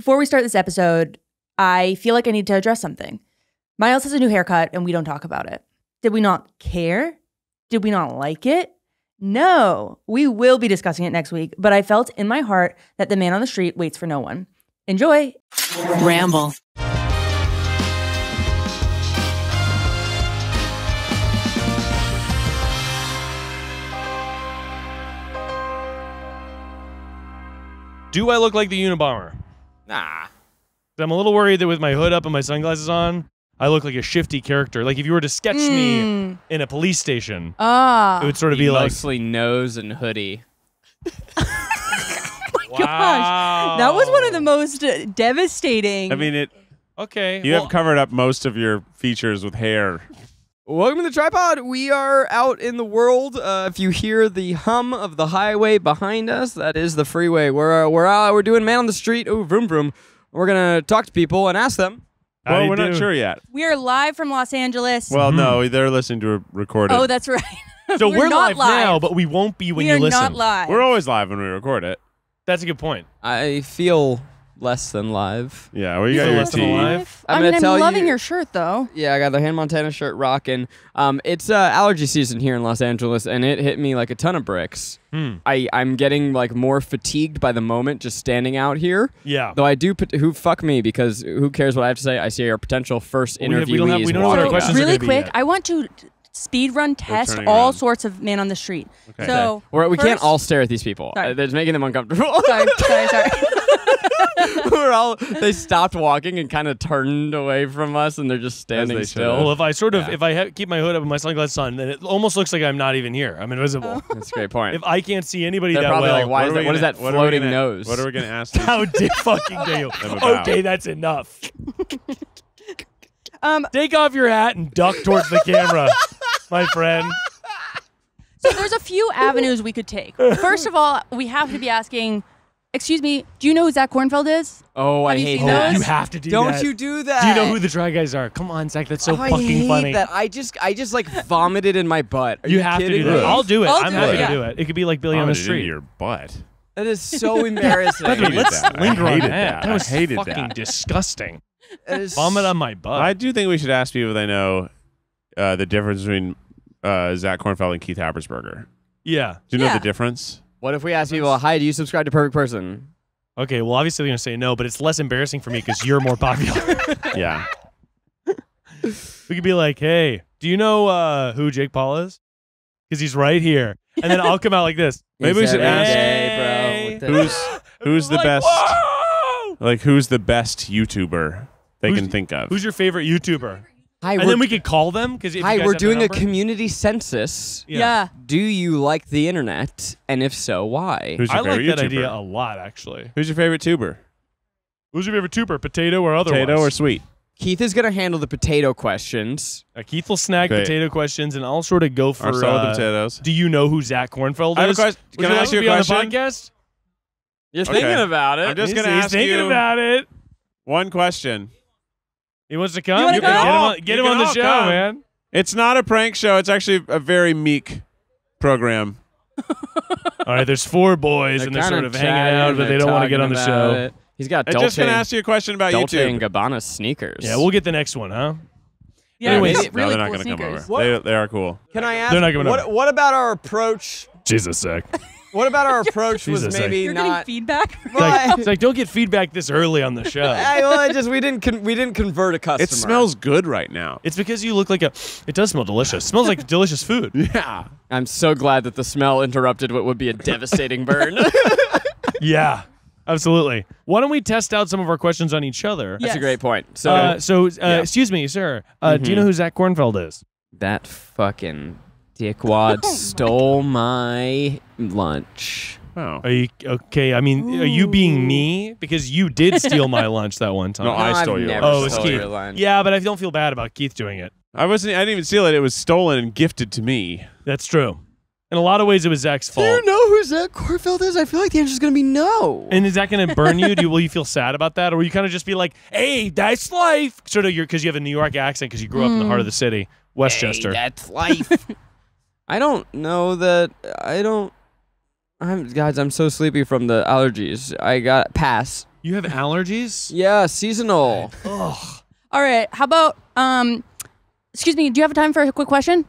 Before we start this episode, I feel like I need to address something. Miles has a new haircut and we don't talk about it. Did we not care? Did we not like it? No, we will be discussing it next week, but I felt in my heart that the man on the street waits for no one. Enjoy. Ramble. Do I look like the Unabomber? Nah. I'm a little worried that with my hood up and my sunglasses on, I look like a shifty character. Like if you were to sketch me Mm. in a police station, Ah. it would sort of be like, mostly nose and hoodie. wow. That was one of the most uh, devastating. I mean, it. Okay. You well, have covered up most of your features with hair. Welcome to the TryPod. We are out in the world. Uh, if you hear the hum of the highway behind us, that is the freeway. We're uh, we're out. We're doing man on the street. Oh, vroom vroom. We're gonna talk to people and ask them. how well, we're not sure yet. we are live from Los Angeles. Well, no, they're listening to a recording. oh, that's right. So we're, not live, now, but we won't be when we you are listen. not live. we're always live when we record it. That's a good point. I feel less than live. Yeah, well, you, You got feel your less than tea. alive? I'm I gonna mean, tell I'm loving you- your shirt though. Yeah, I got the Hannah Montana shirt rocking. Um, it's uh, allergy season here in Los Angeles, and it hit me like a ton of bricks. Hmm. I I'm getting like more fatigued by the moment just standing out here. Yeah. Though I do, put, who fuck me because who cares what I have to say? I see our potential first We interviewees we don't have- we don't know our questions really quick. I want to speed run test all around. sorts of man on the street. Okay. So We're, we can't all stare at these people. Sorry. Uh, That's making them uncomfortable. sorry, sorry, sorry. We're all. They stopped walking and kind of turned away from us, and they're just standing they still. Well, if I sort of Yeah. if I ha- keep my hood up and my sunglasses on, then it almost looks like I'm not even here. I'm invisible. That's a great point. If I can't see anybody They're that probably well, like, why What is that? What is that what floating gonna- nose? What are we going to ask how did fucking do? you? Okay, that's enough. Um, Take off your hat and duck towards the camera, my friend. so there's a few avenues we could take. First of all, we have to be asking. Excuse me, do you know who Zach Kornfeld is? oh, I Have you hate that. those? You have to do that. Don't that. you do that? Do you know who the Try Guys are? Come on, Zach. That's so Oh, I hate funny. That I just, I just like vomited in my butt. Are You, you, have to do that. I'll do it. I'll I'm do happy it, to do it. It could be like Billy Oh, on the it into street. your butt. That is so embarrassing. By the way, hated let's that. I linger on hated that. that. That I was hated fucking that. disgusting. That is Vomit on my butt. I do think we should ask people they know uh, the difference between uh, Zach Kornfeld and Keith Habersberger. yeah. Do you know the difference? What if we ask people, "Hi, do you subscribe to Perfect Person?" Okay. Well, obviously they're gonna say no, but it's less embarrassing for me because you're more popular. yeah. we could be like, "Hey, do you know uh, who Jake Paul is?" Because he's right here, and then I'll come out like this. Maybe we should ask day, bro. Hey. What the- Who's who's the Like, best? "Whoa!" Like who's the best YouTuber they Who's- can think of? Who's your favorite YouTuber? Hi, And we're, then we could call them because hi, we're doing a community census. Yeah. Do you like the internet? And if so, why? Who's your I like favorite that YouTuber? idea a lot, actually. Who's your favorite tuber? Who's your favorite tuber? Potato or otherwise? Potato or sweet? Keith is gonna handle the potato questions. Uh, Keith will snag Great. potato questions, and I'll sort of go for. Or so with the uh, potatoes. do you know who Zach Kornfeld I have a is? question. Would Can you I like ask to you a be on the question? podcast? You're Okay. thinking about it. I'm just He's- gonna he's ask thinking you about it. one question. He wants to come. wanna You come? get him on, get him on the show, come. man. It's not a prank show. It's actually a very meek program. All right, there's four boys, and they're kinda sort of hanging out, but they don't want to get on the show. it. He's got I'm Dolce, just gonna ask you a question about Dolce YouTube. and Gabbana sneakers. Yeah, we'll get the next one, huh? Yeah, Anyways, really no, they're not cool gonna come sneakers. over. They, they are cool. Can I ask? They're not coming what, over. what about our approach? Jesus, Zach. What about our approach was Jesus, maybe You're not? getting feedback. It's like, it's like, don't get feedback this early on the show. I, well, I just we didn't con- we didn't convert a customer. It smells good right now. It's because you look like a. It does smell delicious. smells like delicious food. Yeah. I'm so glad that the smell interrupted what would be a devastating burn. Yeah, absolutely. Why don't we test out some of our questions on each other? That's Yes. a great point. So Uh, so, uh, Yeah. excuse me, sir. Uh, Do you know who Zach Kornfeld is? that fucking dickwad oh stole my lunch. Oh. Are you okay? I mean, are you being me because you did steal my lunch that one time? No, I I've stole your never oh, it's stole Keith. lunch. Yeah, but I don't feel bad about Keith doing it. I wasn't. I didn't even steal it. It was stolen and gifted to me. That's true. In a lot of ways, it was Zach's fault. Do you know who Zach Kornfeld is? I feel like the answer is gonna be no. And is that going to burn you? Do you, will you feel sad about that, or will you kind of just be like, "Hey, that's life"? Sort of, because you have a New York accent because you grew up in the heart of the city, Westchester. Hey, that's life. I don't know that. I don't. I'm guys. I'm so sleepy from the allergies. I got pass. You have allergies? Yeah, seasonal. Ugh. All right. How about um? Excuse me. Do you have time for a quick question?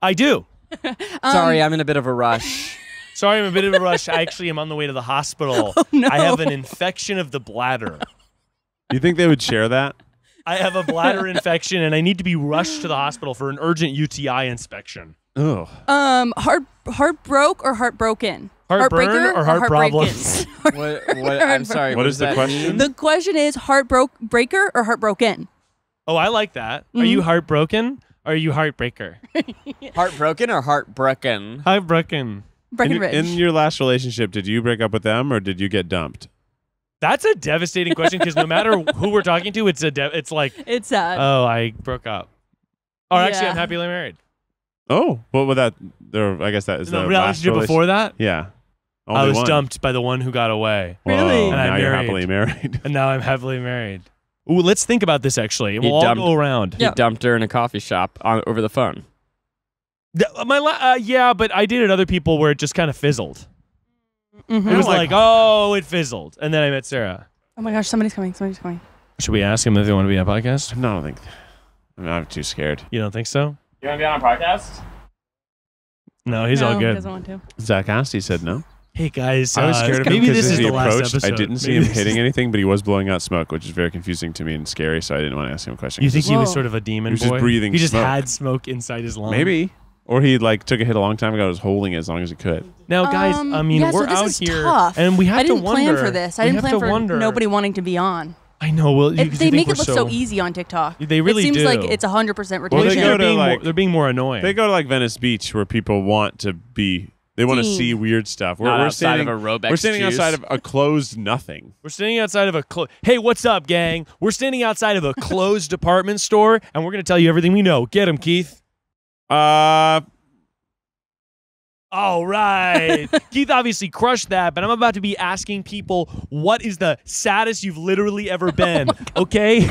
I do. Sorry, I'm in a bit of a rush. Sorry, I'm a bit of a rush. I actually am on the way to the hospital. Oh, no. I have an infection of the bladder. You think they would share that? I have a bladder infection and I need to be rushed to the hospital for an urgent UTI inspection. Oh, Um, heart heart broke or heartbroken? Heartburn Heartbreaker or heart problems? what, what, I'm sorry. What what is the question? mean? the question is heartbroke breaker or heartbroken? Oh, I like that. Are Mm-hmm. you heartbroken? Or are you heartbreaker? Heartbroken or heartbroken? Heartbroken. Breckenridge. in, in your last relationship, did you break up with them or did you get dumped? That's a devastating question because no matter who we're talking to, it's a de- it's like, it's sad. oh, I broke up. Or actually, I'm happily married. Oh, what would that? There, I guess that is the the, relationship relation- before that, Yeah, I was one. dumped by the one who got away, Whoa, Really? And I'm now you're married. happily married. and now I'm happily married. Ooh, let's think about this actually. and We'll all dumped- go around. He Yeah. dumped her in a coffee shop on, over the phone. Th- My la- uh, yeah, but I did it other people where it just kind of fizzled. Mhm. It was like- like, oh, it fizzled, and then I met Sarah. Oh my gosh, somebody's coming. Somebody's coming. Should we ask him if they want to be on a podcast? no, I don't think. I'm not too scared. You don't think so? You want to be on a podcast? No, he's no, all He good. doesn't want to. Zach Asti said no. Hey guys, I was uh, scared of him maybe because this is he the last approached. episode. I didn't see Maybe him this hitting anything, but he was blowing out smoke, which is very confusing to me and scary. So I didn't want to ask him a question. You think he was Whoa. sort of a demon He was just boy? breathing He just smoke. had smoke inside his lungs. maybe, or he like took a hit a long time ago, was holding it as long as he could. Now, guys, Um, I mean, yeah, so we're this out is here, tough. and we have I didn't to wonder. plan for this. I we didn't have plan to for wonder. nobody wanting to be on. I know. Well, you, they you think make it look so, easy on TikTok. They really it seems do. like it's hundred percent Well, Well, they they retention. go are to, being more, they're being more annoying. They go to like Venice Beach where people want to be. They want to see weird stuff. We're, Not we're outside standing. of a Robeks we're standing juice. outside of a closed nothing. We're standing outside of a clo- Hey, what's up, gang? We're standing outside of a closed department store, and we're going to tell you everything we know. Get him, Keith. Uh, All right. Keith obviously crushed that, but I'm about to be asking people what is the saddest you've literally ever been. okay?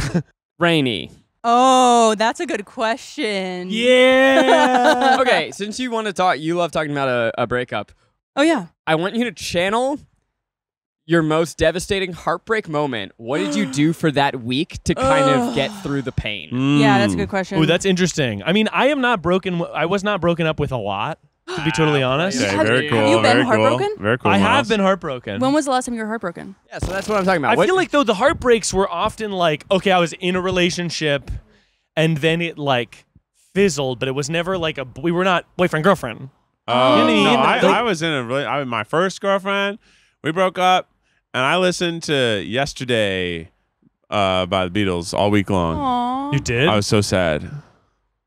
Rainie. Oh, that's a good question. yeah. okay, since you want to talk, you love talking about a, a breakup. Oh yeah. I want you to channel your most devastating heartbreak moment. What did you do for that week to kind of get through the pain? Yeah, that's a mm. good question. Ooh, that's interesting. I mean, I am not broken. I was not broken up with a lot, to be totally honest. Okay, Have- very have you been very heartbroken? Cool. Very cool. I have been heartbroken. when was the last time you were heartbroken? Yeah, so that's what I'm talking about. I What- feel like though the heartbreaks were often like, okay, I was in a relationship, and then it like fizzled, but it was never like a. We were not boyfriend girlfriend. Oh, You know what I mean? no, I, Like- I was in a really. I, my first girlfriend, we broke up, and I listened to "Yesterday" uh, by the Beatles all week long. Aww. You did. I was so sad.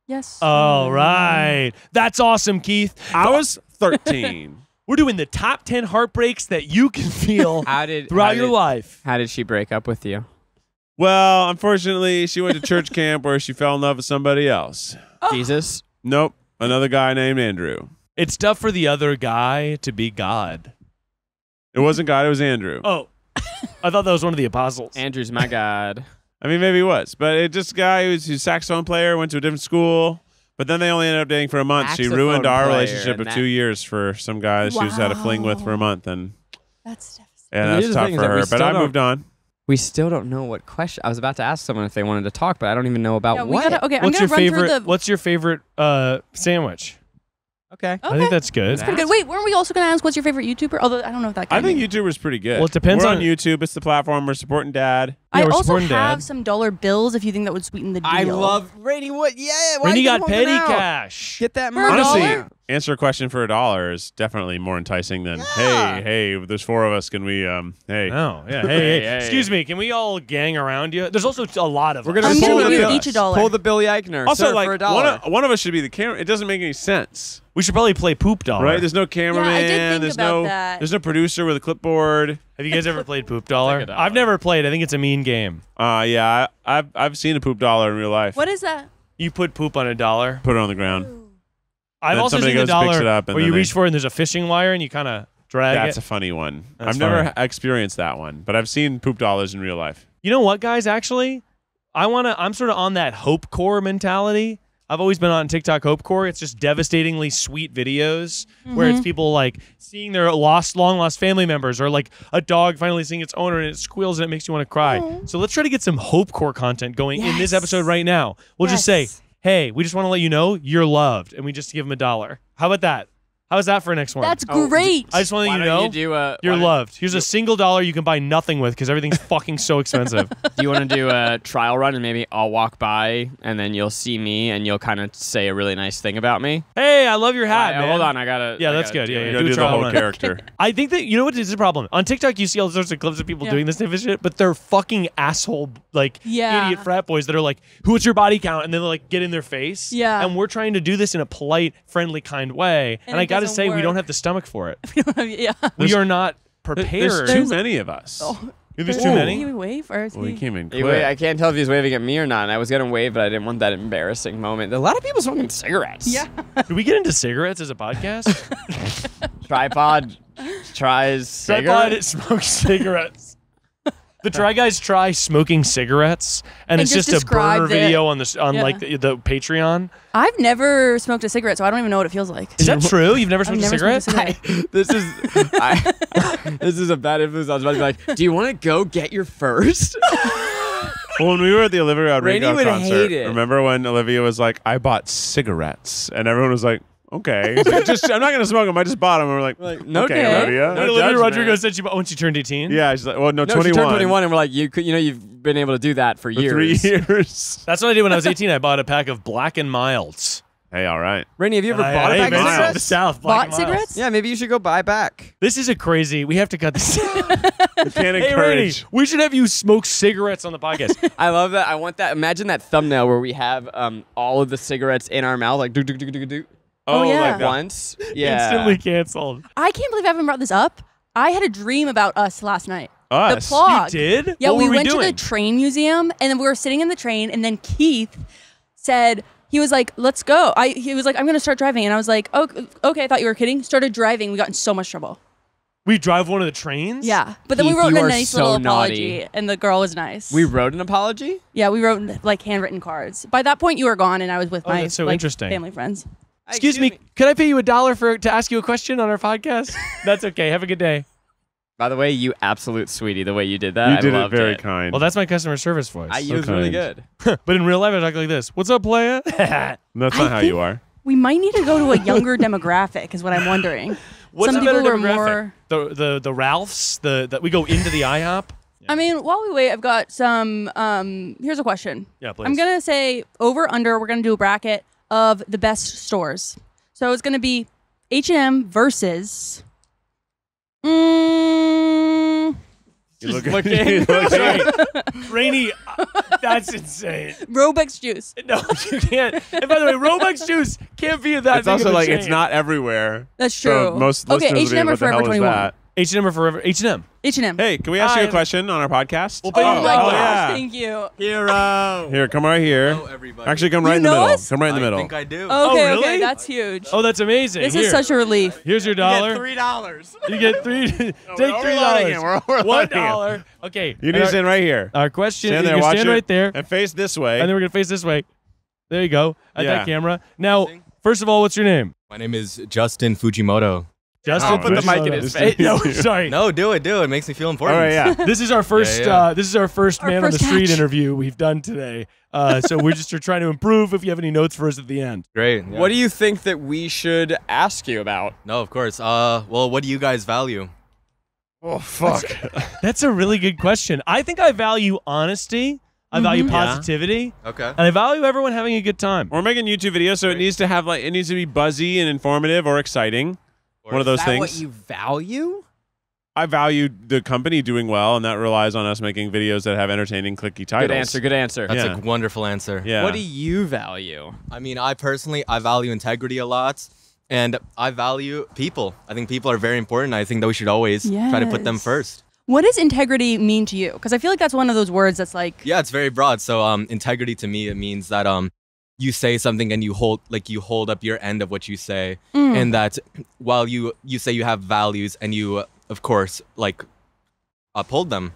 Yes. All right, that's awesome, Keith. I was 13. We're doing the top ten heartbreaks that you can feel how did throughout how your did- life. How did she break up with you? well, unfortunately, she went to church camp where she fell in love with somebody else. Oh. Jesus. Nope, another guy named Andrew. It's tough for the other guy to be God. It wasn't God. It was Andrew. Oh, I thought that was one of the apostles. Andrew's my God. I mean, maybe he was, but it just guy who's who's a saxophone player went to a different school. But then they only ended up dating for a month. she Saxophone ruined our player, relationship and of that- two years for some guy that she was had a fling with for a Wow. month, and That's devastating. and Here's that's the tough thing is for that we her. But still I don't- moved on. We still don't know what question. I was about to ask someone if they wanted to talk, but I don't even know about Yeah, we what. gotta, okay, I'm What's gonna your run favorite? through the. What's your favorite uh, sandwich? Okay. I think that's good. That's Pretty good. Wait, weren't we also gonna ask what's your favorite YouTuber? Although I don't know if that. I think makes- YouTuber's pretty good. Well, it depends We're on- on YouTube. It's the platform. We're supporting Dad. I Yeah, we're also supporting have Dad. some dollar bills if you think that would sweeten the deal. I love Rainie. What? Yeah. Why When you got holding petty out? cash. Get that For a money. Honestly, dollar? Answer a question for a dollar is definitely more enticing than Yeah. hey, hey, there's four of us. Can we? Um, hey, Oh yeah. Hey, hey, Hey, hey. excuse me. Can we all gang around you? There's also a lot of. We're gonna I'm pull gonna the you bill- each a dollar. Pull the Billy Eichner. Also, Sir, like for a one dollar. of, one of us should be the camera. It doesn't make any sense, We should probably play poop dollar. right? There's no cameraman. think there's about no. that. There's no producer with a clipboard. Have you guys ever played poop dollar? Take dollar. I've never played. I think it's a mean game. Uh, yeah, I, I've I've seen a poop dollar in real life. What is that? You put poop on a dollar. Put it on the ground. I've also somebody seen the goes and picks dollar it up and where then you they- reach for it and there's a fishing wire and you kind of drag it. That's it. a funny one. That's I've never funny. h- experienced that one, but I've seen poop dollars in real life. you know what, guys? Actually, I want to. I'm sort of on that hope core mentality. I've always been on TikTok hope core. It's just devastatingly sweet videos where Mm-hmm. it's people like seeing their lost, long lost family members, or like a dog finally seeing its owner and it squeals and it makes you want to cry. So let's try to get some hope core content going in this episode right now. We'll just say, Yes. "Hey, we just want to let you know you're loved," and we just give them a dollar. How about that? How's that for an next one? That's Oh, great. I just want to Why you don't know you do a, you're loved. Here's a single dollar you can buy nothing with because everything's fucking so expensive. Do you want to do a trial run and maybe I'll walk by and then you'll see me and you'll kind of say a really nice thing about me? hey, I love your hat, Uh, man. hold on, I gotta. Yeah, I that's gotta good. do Yeah, it. yeah. You do a do the whole run. character. I think that you know what is a problem on TikTok. You see all sorts of clips of people Yeah. doing this type of shit, but they're fucking asshole like Yeah. idiot frat boys that are like, "What's your body count?" and then they like get in their face. Yeah. and we're trying to do this in a polite, friendly, kind way, and, And I it gotta doesn't say we don't have the stomach for it. yeah. we are not prepared. There's too many of us. Oh. There's too many. He wave or is Well, he he? came in Hey, quick. wait, I can't tell if he's waving at me or not. And I was gonna wave, but I didn't want that embarrassing moment. A lot of people smoking cigarettes. Yeah. Do we get into cigarettes as a podcast? TryPod tries TryPod cigarettes. smokes cigarettes. The Try Guys try smoking cigarettes, and, And it's just just, a burner describes it. video on the on Yeah. like the, the Patreon. I've never smoked a cigarette, so I don't even know what it feels like. Is that true? You've never I've smoked a cigarette? smoked a cigarette. this is I, this is a bad influence. I was about to be like, do you want to go get your first? Well, when we were at the Olivia Rainie Rodrigo would concert, hate remember when Olivia was like, "I bought cigarettes," and everyone was like, "Okay, He's like, just I'm not gonna smoke them. I just bought them." And we're like, Like, no "Okay, okay. Olivia." When No Olivia. Rodrigo said she bought when she turned 18. Yeah, she's like, "Well, no, No, 21." she turned 21, and we're like, you could, you know, you've been able to do that for for years. three years. That's what I did when I was 18. I bought a pack of Black and Milds. hey, all right. Rainie, have you ever I- bought a hey, pack of man, The cigarettes? South. Black Bought cigarettes? Yeah, maybe you should go buy back. This is a crazy. We have to cut this. We can't hey, Rainie, encourage. we should have you smoke cigarettes on the podcast. I love that. I want that. Imagine that thumbnail where we have um all of the cigarettes in our mouth, like do do do do do Oh, oh yeah. like that. once. Yeah. Instantly canceled. I can't believe I haven't brought this up. I had a dream about us last night. Us. The plug. You did? Yeah, What we were we went to the train museum and then we were sitting in the train and then Keith said he was like, "Let's go." I he was like, "I'm going to start driving." And I was like, "Oh, okay, I thought you were kidding." Started driving. We got in so much trouble. We drive one of the trains. Yeah. But then we wrote you a nice so little naughty. apology and the girl was nice. We wrote an apology. Yeah, we wrote like handwritten cards. By that point you were gone and I was with Oh, my that's so like, interesting. family friends. Excuse me. Could I pay you a dollar for to ask you a question on our podcast? That's okay. Have a good day. By the way, you absolute sweetie, the way you did that. You I did it very it. kind. Well, that's my customer service voice. I So used really good. but in real life, I talk like this. What's up, playa? that's not I how you are. We might need to go to a younger demographic is what I'm wondering. What's Some a better people were demographic? more The the the Ralphs. The that we go into the IHOP. I mean, while we wait, I've got some. Um, here's a question. Yeah, please. I'm gonna say over under. We're gonna do a bracket of the best stores. So it's gonna be H and M versus. Mm, You look looking- you look- Rainie, uh, that's insane. Robeks juice. No, you can't. And by the way, Robeks juice can't be that. it's big also of a like it's not everywhere. That's So true. most okay, listeners H&M what or Forever is 21. That? H and M or forever. H and M. H and M. Hey, can we ask you a question on our podcast? Well, Oh, Oh, my oh, gosh! yeah. Thank you. Hero. Here, come right here. Hello, everybody. Actually, come right You in the middle. us? Come right in the I middle. think I do. Okay, Oh, really? okay, that's huge. Oh, that's amazing. this Here. is such a relief. Here's your dollar. three dollars. You get three. take we're three overloading dollars. it. We're overloading One dollar. Okay. You need to our, stand right here. our question. Stand you there, can watch stand it, right there, and face this way. and then we're gonna face this way. There you go. At Yeah. that camera. Now, first of all, what's your name? My name is Justin Fujimoto. Justin. Oh, put the mic in his face. no, sorry. No, do it, do it. It makes me feel important. right, yeah. This is our first. Yeah, yeah. Uh, this is our first Our man on first the street catch. interview we've done today. Uh, so we're just trying to improve. If you have any notes for us at the end, Great. yeah. What do you think that we should ask you about? No, of course. Uh, well, what do you guys value? Oh fuck. that's a really good question. I think I value honesty. I value Mhm. Yeah. positivity, Okay. and I value everyone having a good time. We're making YouTube videos, so it needs to have like it needs to be buzzy and informative or exciting. One of those that things. what you value? I value the company doing well, and that relies on us making videos that have entertaining, clicky titles. Good answer. Good answer. That's Yeah. a wonderful answer. Yeah. What do you value? I mean, I personally, I value integrity a lot. And I value people. I think people are very important. I think that we should always try to put them first. What does integrity mean to you? Because I feel like that's one of those words that's like. Yeah, it's very broad. So, um, integrity to me, it means that um, you say something and you hold like you hold up your end of what you say, Mm. and that while you you say you have values and you, uh, of course, like uphold them.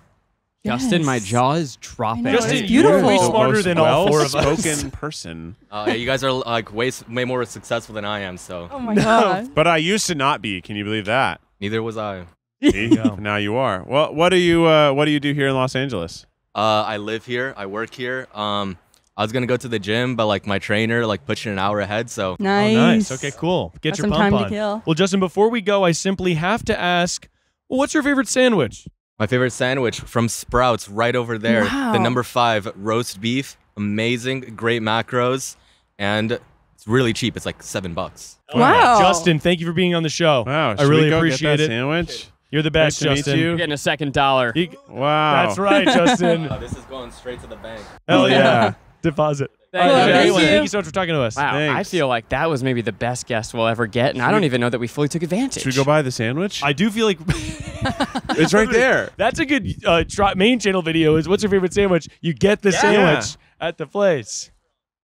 Justin, my jaw is dropping. Justin, it's you're beautiful. way smarter most than all four of us. well-spoken person. Uh, yeah, you guys are like way way more successful than I am, so Oh my god. But I used to not be. Can you believe that? neither was I. See? now you are. Well, what do you uh, what do you do here in Los Angeles? Uh, I live here. I work here. Um, I was gonna go to the gym, but like my trainer like pushing an hour ahead. So Nice. Oh, nice. Okay, cool. Get Got your some pump time to on. kill. Well, Justin, before we go, I simply have to ask, well, what's your favorite sandwich? my favorite sandwich from Sprouts, right over there. Wow. The number five roast beef, amazing, great macros, and it's really cheap. It's like seven bucks. Wow. Justin, thank you for being on the show. Wow, I really we go appreciate get that it. Sandwich. You're the best, Nice to meet Justin. you. You're getting a second dollar. You- Wow, That's right, Justin. Uh, this is going straight to the bank. Hell yeah. Deposit. Thank All right, you. Thank you. thank you so much for talking to us. Wow, I feel like that was maybe the best guest we'll ever get, and I don't even know that we fully took advantage. Should we go buy the sandwich? I do feel like it's right there. that's a good uh, try- main channel video. Is what's your favorite sandwich? You get the sandwich at the place.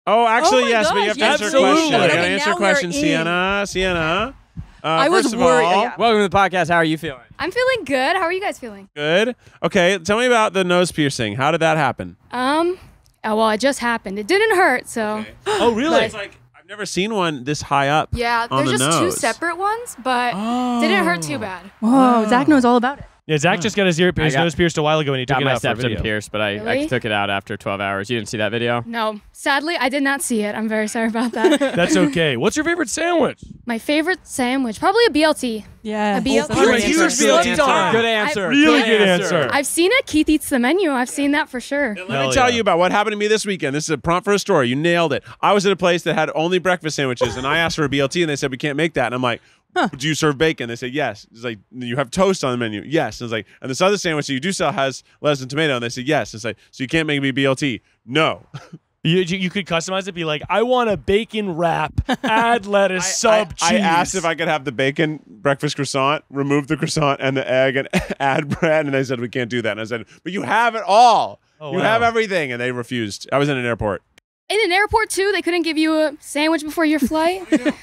Oh, actually, my yes, but you gosh, have to yes, answer a question. absolutely. I gotta answer a now we're question, in. Sienna. Sienna. Uh, I was first of worried- all, yeah. Welcome to the podcast. How are you feeling? I'm feeling good. How are you guys feeling? good. Okay, tell me about the nose piercing. How did that happen? Um, oh, well, it just happened. It didn't hurt, so. Oh, really? It's like I've never seen one this high up. Yeah, on there's the just nose. two separate ones, but didn't hurt too oh. bad. Whoa, Zach knows all about it. Yeah, Zach hmm. just got his ear his got- nose pierced a while ago, and he took Got it my out for septum video. pierced, but I, I took it out after 12 hours. You didn't see that video? No, sadly, I did not see it. I'm very sorry about that. That's okay. What's your favorite sandwich? My favorite sandwich, probably a BLT. Yeah. A BLT. You're a huge BLT time. Good answer. Really good answer. I've seen it. Keith eats the menu. I've seen that for sure. Let Hell me tell yeah. you about what happened to me this weekend. This is a prompt for a story. You nailed it. I was at a place that had only breakfast sandwiches, and I asked for a BLT, and they said we can't make that. And I'm like, do you serve bacon? They said yes. It's like you have toast on the menu. Yes. And it's like, and this other sandwich that you do sell has lettuce and tomato, and they said yes. It's like, so you can't make me BLT. No. You, you, you could customize it. Be like, I want a bacon wrap. Add lettuce, sub I, cheese. I asked if I could have the bacon breakfast croissant, remove the croissant and the egg, and add bread, and they said we can't do that. And I said, but you have it all. Oh, you wow. have everything, and they refused. I was in an airport. In an airport, too, they couldn't give you a sandwich before your flight.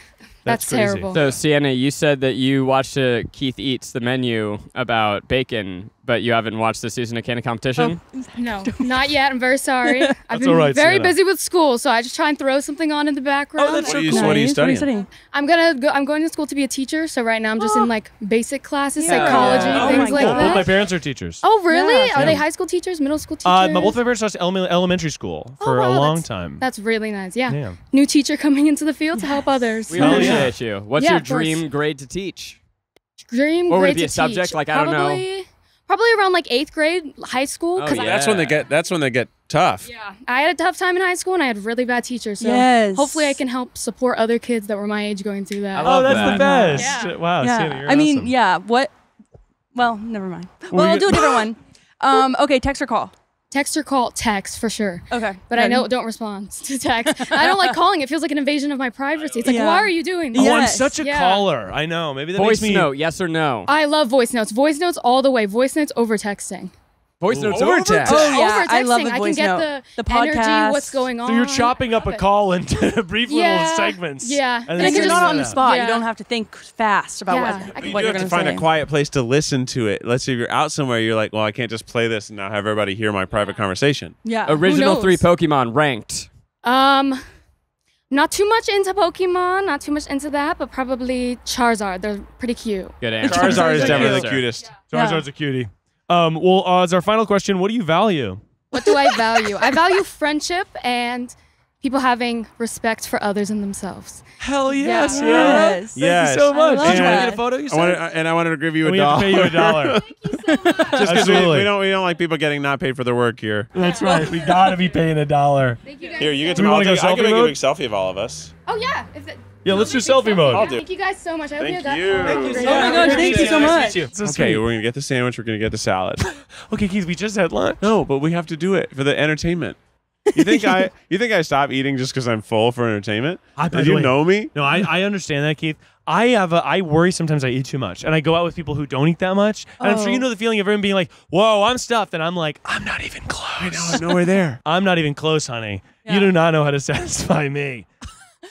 That's, crazy. terrible. So, Sienna, you said that you watched uh, Keith Eats the menu about bacon, but you haven't watched the Season of Canada competition? No, not yet. I'm very sorry. I've been all right, very Sienna. busy with school, so I just try and throw something on in the background. Oh, that's What so are you, cool. what are you Nice. What are you studying? studying? I'm gonna go. I'm going to school to be a teacher. So right now I'm just in like basic classes, Yeah. psychology, Oh things my like God. Both my that. parents are teachers. Oh really? Yeah, Are they high school teachers, middle school teachers? Uh, my, both my parents taught ele- elementary school for wow, a long that's- time. That's really nice. Yeah. Damn. New teacher coming into the field to help others. We Hell appreciate you. What's Yeah, your dream grade to teach? Dream Or would it grade be to a subject? teach. Like, I don't know. Probably- Probably around like eighth grade, high school. Oh, 'cause yeah. I, That's when they get. That's when they get tough. yeah, I had a tough time in high school and I had really bad teachers. So Yes. hopefully I can help support other kids that were my age going through that. I love oh, that's that. the best. Yeah. Wow, yeah. Sienna, you're I mean, awesome. yeah. What? Well, never mind. Well, Well, I'll do a different one. Um, okay, text or call. Text or call, text for sure. Okay. But I know don't respond to text. I don't like calling. It feels like an invasion of my privacy. It's like, Yeah. why are you doing this? Oh, I'm such a Yeah. caller. I know. Maybe that Voice makes me. note, yes or no? I love voice notes. Voice notes all the way. Voice notes over texting. Voice notes Over over text. Oh yeah, over texting. I love the I voice can get note. the, The energy, podcast. what's going on. So you're chopping up a call into brief little segments. Yeah. And And then I And can you're not on the spot. Yeah. You don't have to think fast about Yeah, what, I what You you're do have going to find say. a quiet place to listen to it. Let's say you're out somewhere, you're like, well, I can't just play this and now have everybody hear my private conversation. Yeah. Original three Pokemon ranked. Um, not too much into Pokemon. Not too much into that, but probably Charizard. They're pretty cute. Good answer. Charizard is definitely the cutest. Charizard's a cutie. Um, well, uh, as our final question, what do you value? What do I value? I value friendship and people having respect for others and themselves. Hell yes, Yeah. Sienna. Yes. Thank Yes. you so much. love Did you want to get a photo? You I said? wanted, and I wanted to give you a we have dollar. to pay you a dollar. Thank Just because we, Absolutely. we don't we don't like people getting not paid for their work here. That's right. We gotta be paying a dollar. Thank you guys. Here, you get to. we I'll, wanna go I can selfie make a big selfie of all of us. Oh yeah. If it, Yeah, let's do selfie mode. I'll do. Thank you guys so much. I hope Thank you got you. fun. Thank you, Great. Oh my gosh, thank you so much. It's so Okay, sweet. we're gonna get the sandwich. We're gonna get the salad. Okay, Keith, we just had lunch. no, but we have to do it for the entertainment. You think I? You think I stop eating just because I'm full for entertainment? I- by Did you way- know me? No, I, I understand that, Keith. I have a I worry sometimes I eat too much, and I go out with people who don't eat that much, and I'm sure you Oh. know the feeling of everyone being like, "Whoa, I'm stuffed," and I'm like, "I'm not even close. I'm nowhere there. I'm not even close, honey. Yeah. You do not know how to satisfy me."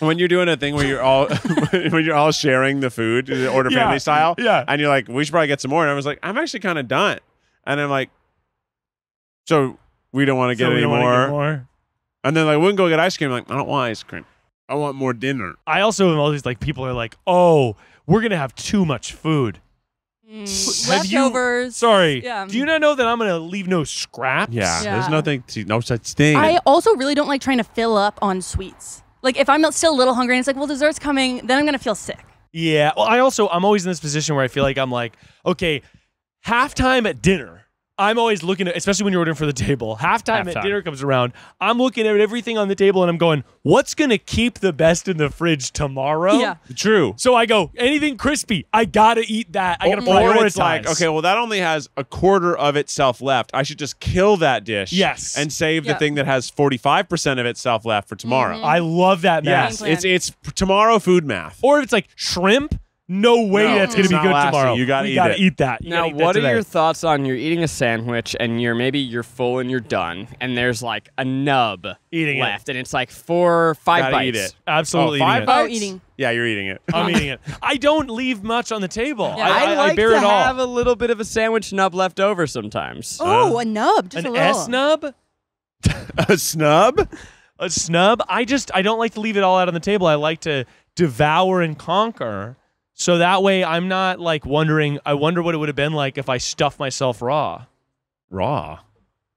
When you're doing a thing where you're all when you're all sharing the food, the order Yeah, family style, yeah. and you're like, we should probably get some more, and I was like, I'm actually kind of done, and I'm like, So we don't want to get So we any more. get more. And then like we wouldn't go get ice cream. Like I don't want ice cream. I want more dinner. I also am always like people are like, oh, we're gonna have too much food. Mm, Have you- leftovers. Sorry. Yeah. Do you not know that I'm gonna leave no scraps? Yeah, Yeah. there's nothing. To, no such thing. I also really don't like trying to fill up on sweets. Like if I'm still a little hungry and it's like, well, dessert's coming, then I'm gonna feel sick. Yeah. Well, I also I'm always in this position where I feel like I'm like, okay, halftime at dinner. I'm always looking at, especially when you're ordering for the table. Halftime, at Halftime. dinner comes around. I'm looking at everything on the table and I'm going, what's gonna keep the best in the fridge tomorrow? Yeah. True. So I go, anything crispy, I gotta eat that. I gotta or prioritize. it's like, okay, well, that only has a quarter of itself left. I should just kill that dish. Yes. And save Yeah. the thing that has 45% of itself left for tomorrow. Mm-hmm. I love that math. Yes. It's it's tomorrow food math. Or if it's like shrimp, no way No, that's gonna be good lasting. tomorrow. You gotta eat gotta it. eat that. You Now, gotta eat that what are your thoughts on you're eating a sandwich and you're maybe you're full and you're done, and there's like a nub Eating it. left, and it's like four or five Gotta bites. eat it. Absolutely Oh, five eating it. bites? Oh, eating. Yeah, you're eating it. I'm eating it. I don't leave much on the table. Yeah. I, I, I like I bear to it all. have a little bit of a sandwich nub left over sometimes. Oh, a nub, just An a little. S nub, a snub? a snub. I just I don't like to leave it all out on the table. I like to devour and conquer. So that way I'm not like wondering. I wonder what it would have been like if I stuffed myself raw. Raw.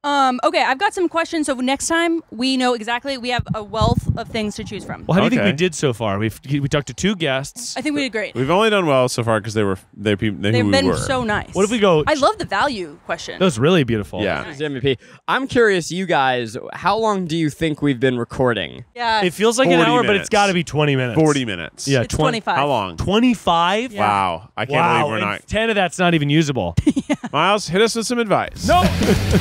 Um, okay, I've got some questions. So next time we know exactly. We have a wealth of things to choose from. Well, how do you think we did so far? We've we talked to two guests. I think we did great. We've only done well so far because they were they people they They've who we been were. so nice. What if we go? I love the value question. That was really beautiful. Yeah. This MVP. I'm curious, you guys, how long do you think we've been recording? yeah, It feels like an 40 hour, but it's got to be 20 minutes. 40 minutes. Yeah, it's 20 25. How long? 25? Yeah. Wow. I can't wow. believe we're and not. 10 of that's not even usable. Miles, hit us with some advice. no.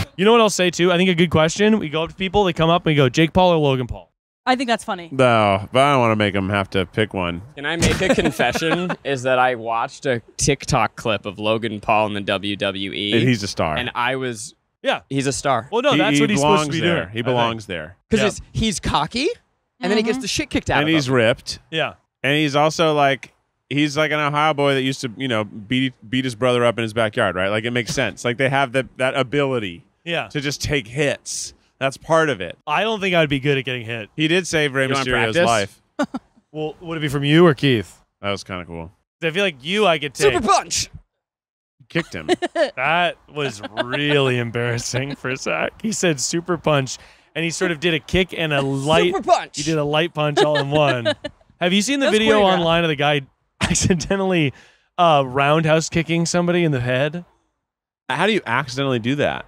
you know what I'll say too? I think a good question. We go up to people, they come up and we go, Jake Paul or Logan Paul? I think that's funny. No, but I don't want to make them have to pick one. Can I make a confession? is that I watched a TikTok clip of Logan Paul in the WWE, And he's a star. and I was Yeah. he's a star Well, no, He- that's he what he's supposed to be there. doing. He I belongs there. because Yeah. he's cocky, and then he gets mm-hmm. the shit kicked out And of he's him. ripped. Yeah. And he's also like he's like an Ohio boy that used to, you know, beat beat his brother up in his backyard, right? Like it makes sense. Like they have that that ability Yeah. to just take hits. That's part of it. I don't think I'd be good at getting hit. He did save Rey You wanna Mysterio's practice? life. Well, would it be from you or Keith? That was kind of cool. I feel like you I could take. Super punch. Kicked him. That was really embarrassing for Zach. He said super punch, and he sort of did a kick and a light. Super punch. He did a light punch all in one. Have you seen the That was video choreographed. online of the guy accidentally uh, roundhouse kicking somebody in the head? How do you accidentally do that?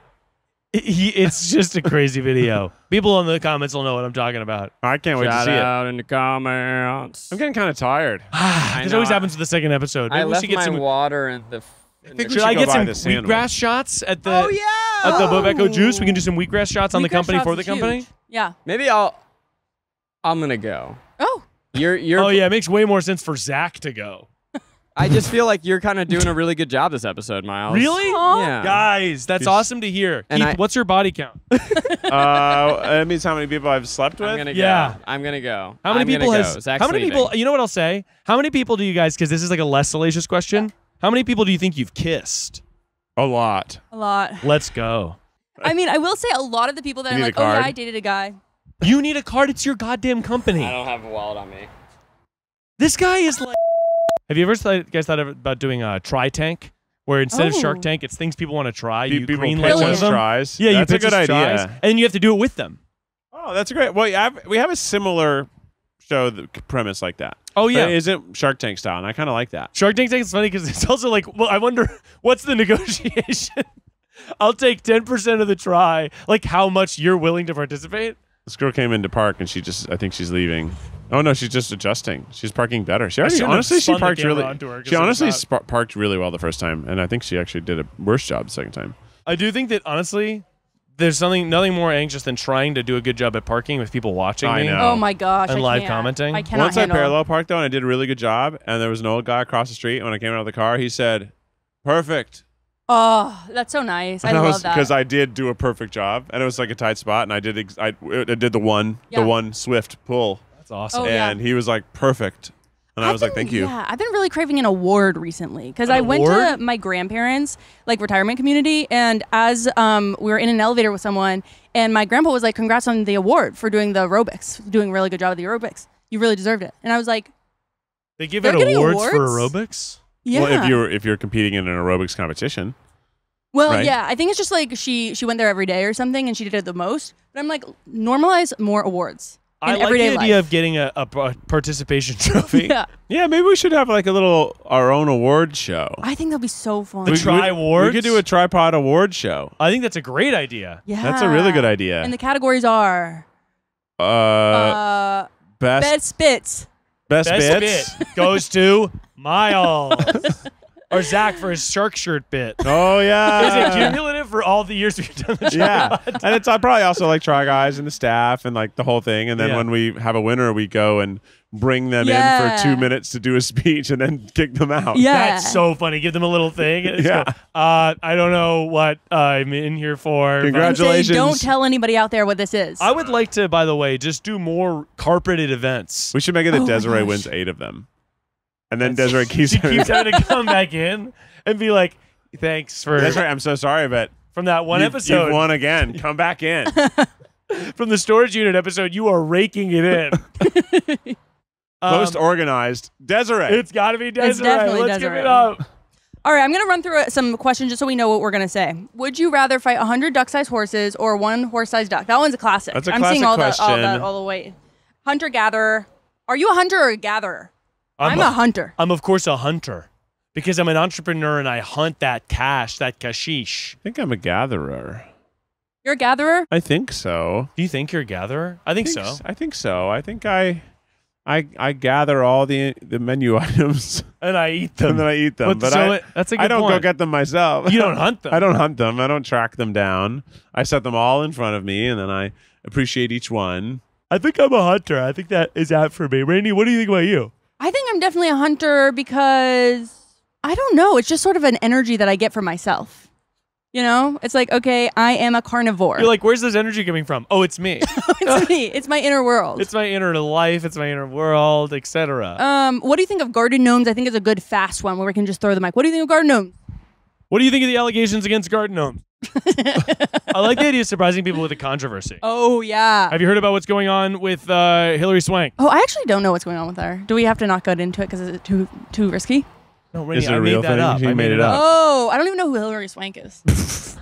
He, it's just a crazy video. People in the comments will know what I'm talking about. I can't wait Shout to see it. out in the comments. I'm getting kind of tired. this know, always happens with the second episode. Maybe I we left should get my some. water in the. in think the- we Should I get buy some the sandwich. wheatgrass shots at the oh yeah. at the oh, Bobeco juice? We can do some wheatgrass shots on the company for the is company. huge. Yeah. Maybe I'll. I'm gonna go. Oh. You're you're. Oh yeah, it makes way more sense for Zach to go. I just feel like you're kind of doing a really good job this episode, Miles. Really? Aw. Yeah. Guys, that's He's- awesome to hear. And Keith, I- what's your body count? uh, that means how many people I've slept with. I'm gonna Yeah. go. I'm gonna go. How many I'm people gonna has? Go. Zach's how many leaving. people? You know what I'll say? How many people do you guys? Because this is like a less salacious question. How many people do you think you've kissed? A lot. A lot. Let's go. I mean, I will say a lot of the people that You I'm like, oh yeah. I dated a guy. You need a card. It's your goddamn company. I don't have a wallet on me. This guy is like. Have you ever thought, guys thought about doing a try tank, where instead of Shark Oh. Tank, it's things people want to try. Pe- You people green pitch light one of them. tries. Yeah, that's you a good us idea. tries, and then you have to do it with them. Oh, that's great. Well, yeah, I've- we have a similar show that, premise like that. Oh But yeah. it isn't Shark Tank style, and I kind of like that. Shark Tank is funny because it's also like, well, I wonder what's the negotiation. I'll take ten percent of the try. Like how much you're willing to participate. This girl came into park, and she just, I think she's leaving. Oh no, she's just adjusting. She's parking better. She already, shouldn't have honestly, she parked really. onto her 'cause She honestly not- sp- parked really well the first time, and I think she actually did a worse job the second time. I do think that honestly, there's something nothing more anxious than trying to do a good job at parking with people watching I me. know. Oh my gosh. And I live can't. commenting? I cannot Once I handle it. parallel parked though, and I did a really good job, and there was an old guy across the street. And when I came out of the car, he said, "Perfect." Oh, that's so nice. I And love was that. because I did do a perfect job, and it was like a tight spot, and I did ex- I, I did the one Yeah. the one swift pull, That's awesome. Oh, yeah. and he was like perfect. And I I've was like, thank you. Yeah, I've been really craving an award recently because An I went to my grandparents' like retirement community, and as um, we were in an elevator with someone, and my grandpa was like, "Congrats on the award for doing the aerobics, doing a really good job of the aerobics. You really deserved it." And I was like, They give They're out getting awards, for aerobics. "Yeah." Well, if you're if you're competing in an aerobics competition, Well, right? yeah, I think it's just like she she went there every day or something, and she did it the most. But I'm like, normalize more awards in I like everyday the idea life. of getting a, a participation trophy. yeah, yeah, maybe we should have like a little our own award show. I think that'll be so fun. The We- tri- we- awards? We could do a TryPod award show. I think that's a great idea. yeah, That's a really good idea. And the categories are uh, uh, best bed spits. Best, Best bits. bit goes to Miles. or Zach for his shark shirt bit. Oh yeah. Is yeah. it cumulative for all the years we've done the show? yeah, and it's I probably also like try guys and the staff and like the whole thing. And then Yeah. when we have a winner, we go and bring them in for two minutes to do a speech and then kick them out. Yeah. That's so funny. Give them a little thing. and Yeah. go, uh, I don't know what I'm in here for. but- say, Congratulations. don't tell anybody out there what this is. I would like to, by the way, just do more carpeted events. We should make it that Oh Desiree wins eight of them, and then That's- Desiree keeps. She keeps having to come back in and be like, "Thanks for Desiree, I'm so sorry, but from that one you've, episode you've won again. Come back in. from the storage unit episode. You are raking it in." Um, Most organized, Desiree. it's got to be Desiree. definitely Let's give it up. All right, I'm going to run through uh, some questions just so we know what we're going to say. Would you rather fight 100 duck-sized horses or one horse-sized duck? That one's a classic. That's a I'm classic seeing all, The, all question. that all the way. Hunter-gatherer. Are you a hunter or a gatherer? I'm, a- a hunter. I'm of course a hunter because I'm an entrepreneur and I hunt that cash, that kashish. I think I'm a gatherer. You're a gatherer? I think so. Do you think you're a gatherer? I think so. s- I think so. I think I, I, I gather all the the menu items And I eat them. and then I eat them. But But, so I, it- that's a good I don't go get them myself. You don't hunt them. I don't hunt them. I don't track them down. I set them all in front of me, and then I appreciate each one. I think I'm a hunter. I think that is out for me. Randy, what do you think about you? I think I'm definitely a hunter because I don't know. It's just sort of an energy that I get from myself. You know, it's like, okay, I am a carnivore. You're like, where's this energy coming from? Oh, it's me. it's me. It's my inner world. it's my inner life. It's my inner world, etc. um, what do you think of garden gnomes? I think it's a good fast one where we can just throw the mic. What do you think of garden gnomes? what do you think of the allegations against garden gnomes? I like the idea of surprising people with a controversy. Oh yeah. Have you heard about what's going on with uh, Hilary Swank? Oh, I actually don't know what's going on with her. Do we have to not go into it because it's too too risky? No, Randy, Is it I a made real that thing? up. She I made it up. Oh, I don't even know who Hilary Swank is.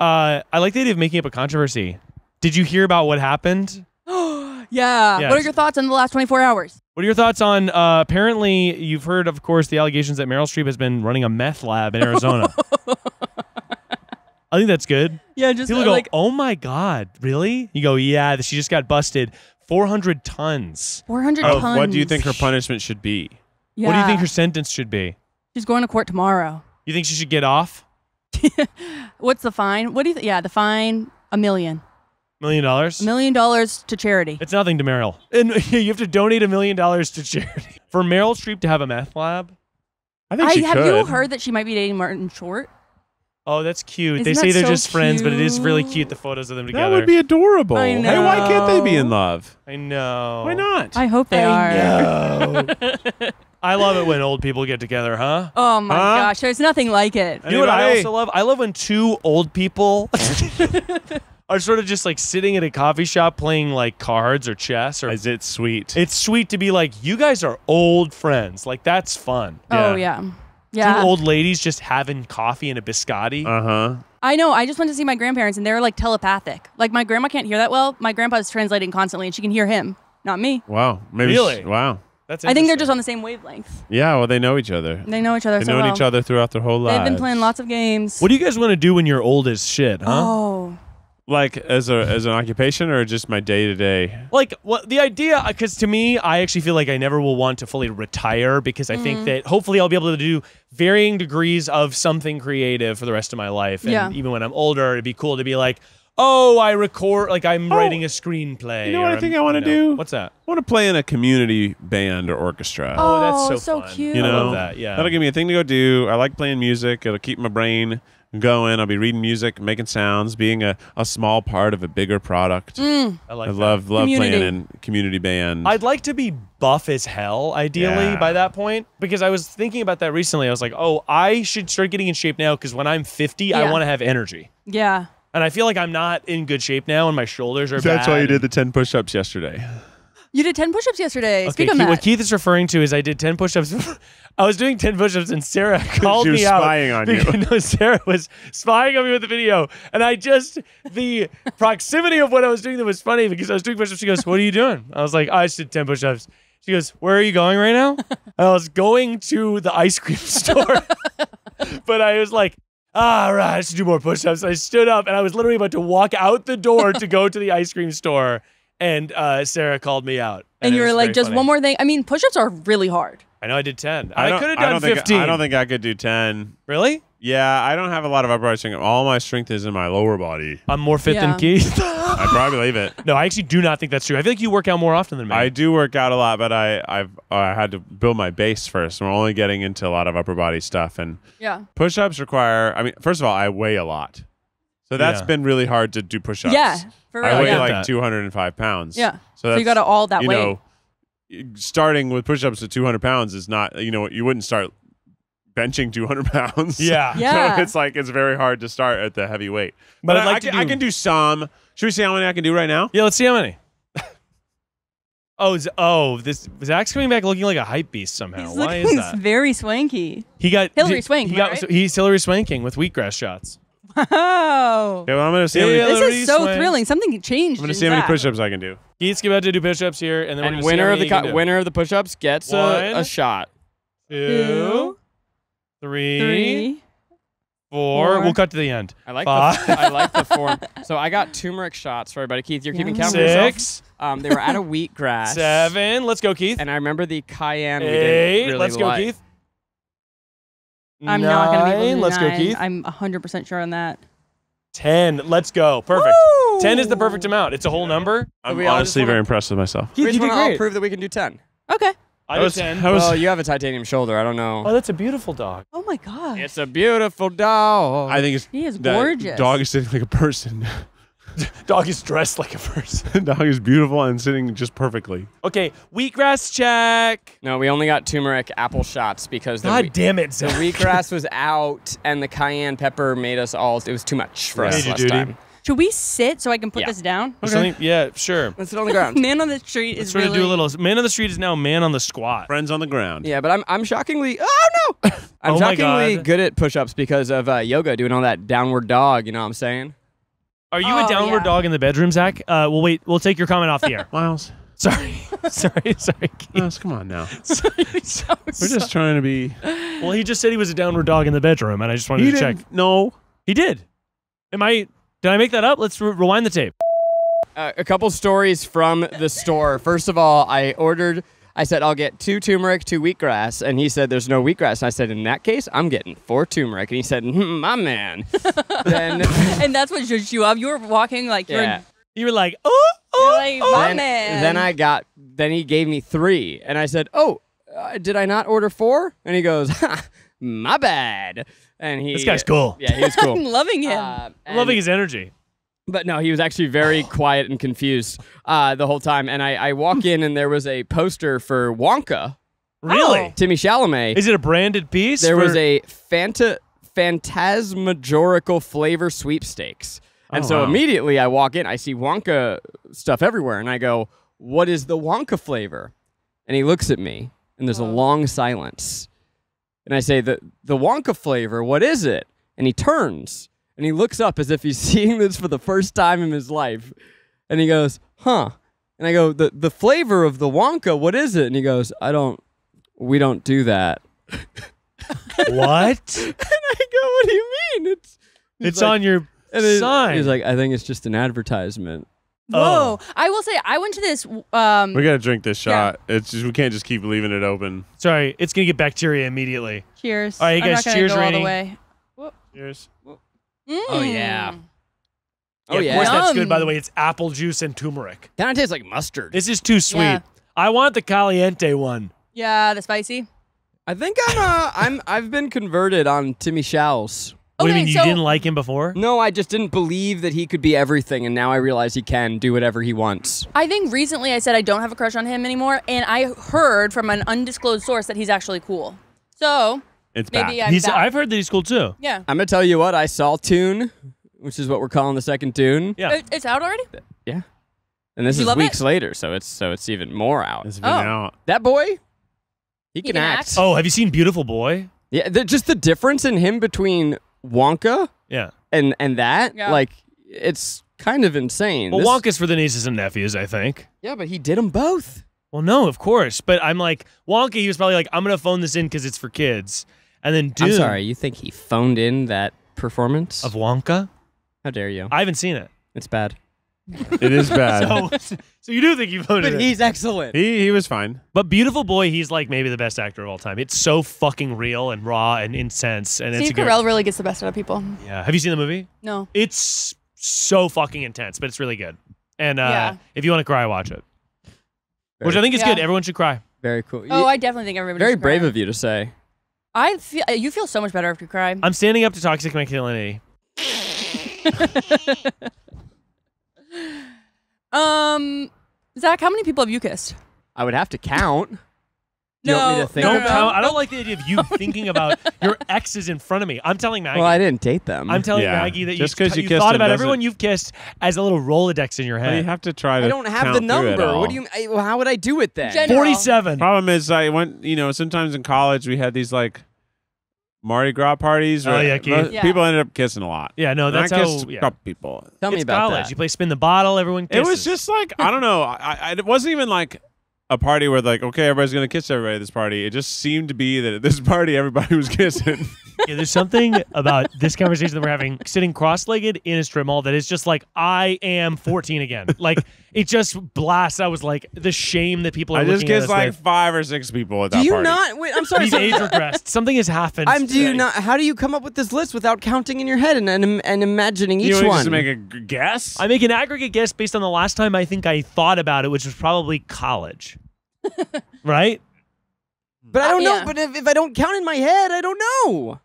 Uh, I like the idea of making up a controversy. Did you hear about what happened? yeah. Yeah, What are your thoughts on the last 24 hours? What are your thoughts on? Uh, apparently, you've heard, of course, the allegations that Meryl Streep has been running a meth lab in Arizona. I think that's good. Yeah, just People uh, go, like "Oh my god, really?" You go, "Yeah, she just got busted. 400 tons." 400 Of tons. what do you think her punishment should be? Yeah. What do you think her sentence should be? She's going to court tomorrow. You think she should get off? What's the fine? What do you? Th- yeah, the fine a million. Million dollars? A million dollars to charity. It's nothing to Meryl. And you have to donate a million dollars to charity. For Meryl Streep to have a meth lab? I think I, she have could. you heard that she might be dating Martin Short? Oh, that's cute. they Isn't say they're so just friends, but it is really cute? cute the photos of them together. That would be adorable. I Hey, why can't they be in love? I know. Why not? I hope they I are. know. I love it when old people get together, huh? Oh my Huh? gosh, there's nothing like it. You know what I Anybody? also love? I love when two old people are sort of just like sitting at a coffee shop playing like cards or chess or Is it sweet? it's sweet to be like you guys are old friends. Like that's fun. Oh yeah. Yeah. Two old ladies just having coffee and a biscotti. Uh huh. I know. I just went to see my grandparents and they're like telepathic. Like my grandma can't hear that well. My grandpa's translating constantly and she can hear him, not me. Wow. Maybe. Really? she- wow. That's I think they're just on the same wavelength. Yeah. Well, they know each other. They know each other They've so known well. each other throughout their whole lives. They've been playing lots of games. What do you guys want to do when you're old as shit, huh? Oh. Like as a as an occupation or just my day to day. Like what the idea because to me I actually feel like I never will want to fully retire because I Mm-hmm. think that hopefully I'll be able to do varying degrees of something creative for the rest of my life and Yeah. even when I'm older it'd be cool to be like oh I record like I'm Oh, writing a screenplay you know what I think I'm- I wanna you know- do? what's that I want to play in a community band or orchestra. Oh, that's oh, so so fun. cute. you I know love that, yeah. That'll give me a thing to go do. I like playing music. It'll keep my brain going. I'll be reading music, making sounds, being a, a small part of a bigger product. Mm. I like I that. love love Community. playing in community band. I'd like to be buff as hell, ideally, Yeah. by that point, because I was thinking about that recently. I was like, oh, I should start getting in shape now because when I'm 50, I want to have energy. Yeah. And I feel like I'm not in good shape now, and my shoulders are That's bad. why you did the ten push-ups yesterday. You did 10 push-ups yesterday. Okay, Speak on Keith- that. what Keith is referring to is I did 10 push-ups. I was doing 10 push-ups and Sarah called She was me out. spying on you. No, Sarah was spying on me with the video. And I just, the proximity of what I was doing that was funny because I was doing push-ups. She goes, what are you doing? I was like, I just did 10 push-ups. She goes, where are you going right now? And I was going to the ice cream store. but I was like, all right, I should do more push-ups. I stood up and I was literally about to walk out the door to go to the ice cream store. And uh, Sarah called me out. and it you were like, just funny. one more thing. I mean, push-ups are really hard. I know I did 10. I I, could have I done don't think- 15. I don't think I could do ten. Really? Yeah, I don't have a lot of upper body strength. All my strength is in my lower body. I'm more fit Yeah. than Keith. I probably believe it. no, I actually do not think that's true. I feel like you work out more often than me. I do work out a lot, but I I've I had to build my base first. We're only getting into a lot of upper body stuff, and Yeah. push-ups require. I mean, first of all, I weigh a lot, so that's Yeah. been really hard to do push-ups. Yeah. For real. I weigh yeah. like 205 pounds. Yeah. So, So you got to all that you weight. know, starting with push-ups at 200 pounds is not. You know, you wouldn't start benching 200 pounds. yeah. Yeah. So it's like it's very hard to start at the heavy weight. But But, I'd like I to can, I do- can do some. Should we see how many I can do right now? Yeah, let's see how many. oh, oh, this Zach's coming back looking like a hype beast somehow. He's Why looking is that? very swanky. He got Hilary he- Swank, He got right? so he's Hilary swanking with wheatgrass shots. Wow. Okay, well, I'm gonna see how many, This is so Swank. thrilling. Something changed. I'm gonna see how many Zach. push-ups I can do. Keith's about to do push-ups here, and then And winner of the many he can co- winner of the push-ups gets a, One. a shot. two, three, Three. four. four. We'll cut to the end. I like Five. the I like the form. So I got turmeric shots for everybody. Keith, you're keeping count for. Six, Um, they were out of wheatgrass. seven. Let's go, Keith. And I remember the cayenne. we Eight. didn't really Let's go, like. Keith. I'm not going to be able to Let's go. Keith. I'm 100% sure on that. Ten. Let's go. Perfect. Woo! Ten is the perfect amount. It's a whole number. I'm we all just honestly very impressed with myself. We Keith, just you did wanna all great. prove that we can do ten. Okay. I That did was- ten. that was- well, you have a titanium shoulder. I don't know. Oh, that's a beautiful dog. Oh my God. It's a beautiful dog. I think it's He is gorgeous. Dog is sitting like a person. Dog is dressed like a person. dog is beautiful and sitting just perfectly. Okay, wheatgrass check. no, we only got turmeric apple shots because the, God wheat- damn it, the wheatgrass was out and the cayenne pepper made us all. It was too much for Yeah. us last duty. time. Should we sit so I can put Yeah. this down? Something- yeah, sure. Let's sit on the ground. Man on the street Let's is try really. to do a little. Man on the street is now man on the squat. Friends on the ground. Yeah, but I'm I'm shockingly oh no, I'm Oh shockingly good at push-ups because of uh, yoga, doing all that downward dog. You know what I'm saying? Are you Oh, a downward yeah. dog in the bedroom, Zach? Uh, we'll wait. We'll take your comment off the air. Miles, Sorry, sorry, sorry. Keith. Miles, come on now. sorry. We're just trying to be. Well, he just said he was a downward dog in the bedroom, and I just wanted He to check. No. He did. Am I? Did I make that up? Let's re- rewind the tape. Uh, a couple stories from the store. First of all, I ordered. I said I'll get two turmeric, two wheatgrass, and he said there's no wheatgrass. And I said in that case, I'm getting four turmeric, and he said, hmm, my man. then, and that's what judged you up. You were walking like you're, yeah. You were like, oh, you're oh, like, oh. my then, man. then I got. Then he gave me three, and I said, oh, uh, did I not order four? And he goes, ha, my bad. And he. This guy's cool. Yeah, he's was I'm cool. loving him. Uh, I'm loving his energy. But no, he was actually very quiet and confused uh, the whole time. And I, I walk in, and there was a poster for Wonka, Really? Timmy Chalamet. Is it a branded piece? there for- was a Fanta phantasmagorical flavor sweepstakes. And Oh, so wow. immediately I walk in, I see Wonka stuff everywhere, and I go, What is the Wonka flavor? And he looks at me, and there's a long silence. And I say, The the Wonka flavor, what is it? And he turns and he looks up as if he's seeing this for the first time in his life. And he goes, Huh. And I go, The the flavor of the Wonka, what is it? And he goes, I don't we don't do that. what? And I go, what do you mean? It's it's like- on your and it- sign. He's like, I think it's just an advertisement. Whoa. oh. I will say, I went to this. Um, We gotta drink this Yeah. shot. It's just we can't just keep leaving it open. Sorry, it's gonna get bacteria immediately. cheers. All right, you I'm guys, not cheers go all the rating. way. Cheers. Oh, yeah. Mm. Oh, Of yeah. course, that's good. By the way, it's apple juice and turmeric. Kind of tastes like mustard. This is too sweet. Yeah. I want the caliente one. Yeah, the spicy. I think I'm uh I'm I've been converted on Timmy Show's. What do you Okay, mean you so- didn't like him before? No, I just didn't believe that he could be everything, and now I realize he can do whatever he wants. I think recently I said I don't have a crush on him anymore, and I heard from an undisclosed source that he's actually cool. So It's maybe back. I'm He's. back. I've heard that he's cool too. yeah. I'm gonna tell you what I saw Tune, which is what we're calling the second Tune. Yeah. It- it's out already. Yeah. And this You is weeks it? later, so it's so it's even more out. It's been Oh. out. That boy, he can, can act. act. Oh, have you seen Beautiful Boy? Yeah, the, just the difference in him between Wonka Yeah. and and that, Yeah. like, it's kind of insane. Well, This- Wonka's for the nieces and nephews, I think. Yeah, but he did them both. Well, no, of course. But I'm like Wonka. He was probably like, I'm gonna phone this in because it's for kids. And then Dune I'm sorry, you think he phoned in that performance? of Wonka. How dare you? I haven't seen it. It's bad. It is bad. So, so you do think he phoned it? But in. he's excellent. he he was fine. But Beautiful Boy, he's like maybe the best actor of all time. It's so fucking real and raw and intense, and it's a Steve good. Carell really gets the best out of people. Yeah. Have you seen the movie? No. It's so fucking intense, but it's really good. And uh, Yeah. if you want to cry, watch it. Which I think is Yeah. good. Everyone should cry. Very cool. Oh, I definitely think everybody. very should brave cry. of you to say. I feel you feel so much better after you cry. I'm standing up to toxic masculinity. Um, Zach, how many people have you kissed? I would have to count. Do you want me No, to think no, Don't no. I don't like the idea of you thinking about your exes in front of me. I'm telling Maggie. Well, I didn't date them. I'm telling Yeah. Maggie that Just you, 'cause you you thought about doesn't- everyone you've kissed as a little Rolodex in your But you have to try to. I don't have count the number. What do you? I, well, how would I do it then? Gen- 47. Problem is, I went. You know, sometimes in college we had these like Mardi Gras parties. Oh, yeah, Yeah. People ended up kissing a lot. Yeah, no, And that's I how. yeah. a couple people. Tell me about college. that. You play spin the bottle. Everyone It was just like I don't know. I, I it wasn't even like a party where like okay everybody's gonna kiss everybody at this party. It just seemed to be that at this party everybody was kissing. Yeah, there's something about this conversation that we're having, sitting cross-legged in a strip mall, that is just like I am 14 again. Like it just blasts. I was like the shame that people are I just kissed like with. five or six people at that do you party. not? Wait, I'm sorry. We've age regressed. Something has happened. I'm. Do you today. not? How do you come up with this list without counting in your head and and, and imagining each You want one? just make a g- guess? I make an aggregate guess based on the last time I think I thought about it, which was probably college. Right? but I don't Uh, know. yeah. But if, if I don't count in my head, I don't know.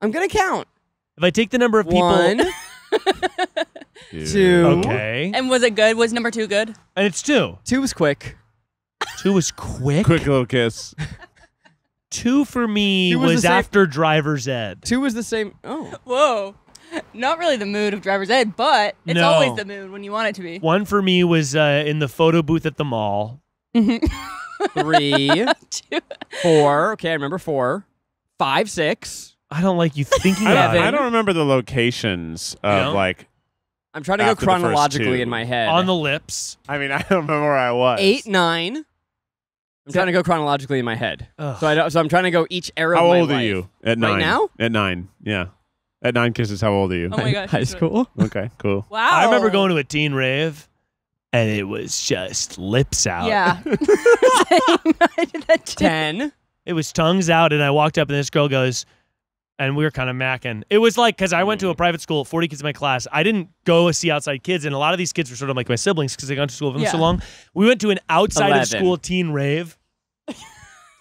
I'm gonna count. If I take the number of people. One, Dude. two. Okay. And was it good? Was number two good? And it's two. Two was quick. Two was quick. Quick little kiss. Two for me Two was was, the same- after driver's ed. Two was the same. Oh, Whoa. Not really the mood of driver's ed, but it's No. always the mood when you want it to be. One for me was uh, in the photo booth at the mall. Mm-hmm. three, Two. four. Okay, I remember four, five, six. I don't like you thinking I about don't, it. I don't remember the locations of don't? like. I'm trying to go After the first chronologically two. in my head. On the lips. I mean, I don't remember where I was. eight, nine. I'm trying to go chronologically in my head. Ugh. So I don't, so I'm trying to go each era. How of my old are life. you at nine? now? At nine, yeah. At nine kisses, how old are you? Oh my gosh. High that's school. Okay, cool. Wow. I remember going to a teen rave, and it was just lips out. Yeah. I did that too. Ten. It was tongues out, and I walked up, and this girl goes, and we were kind of macking. It was like because I went to a mm. private school, 40 kids in my class. I didn't go see outside kids, and a lot of these kids were sort of like my siblings because they gone to school with them so long. We went to an outside of school teen rave,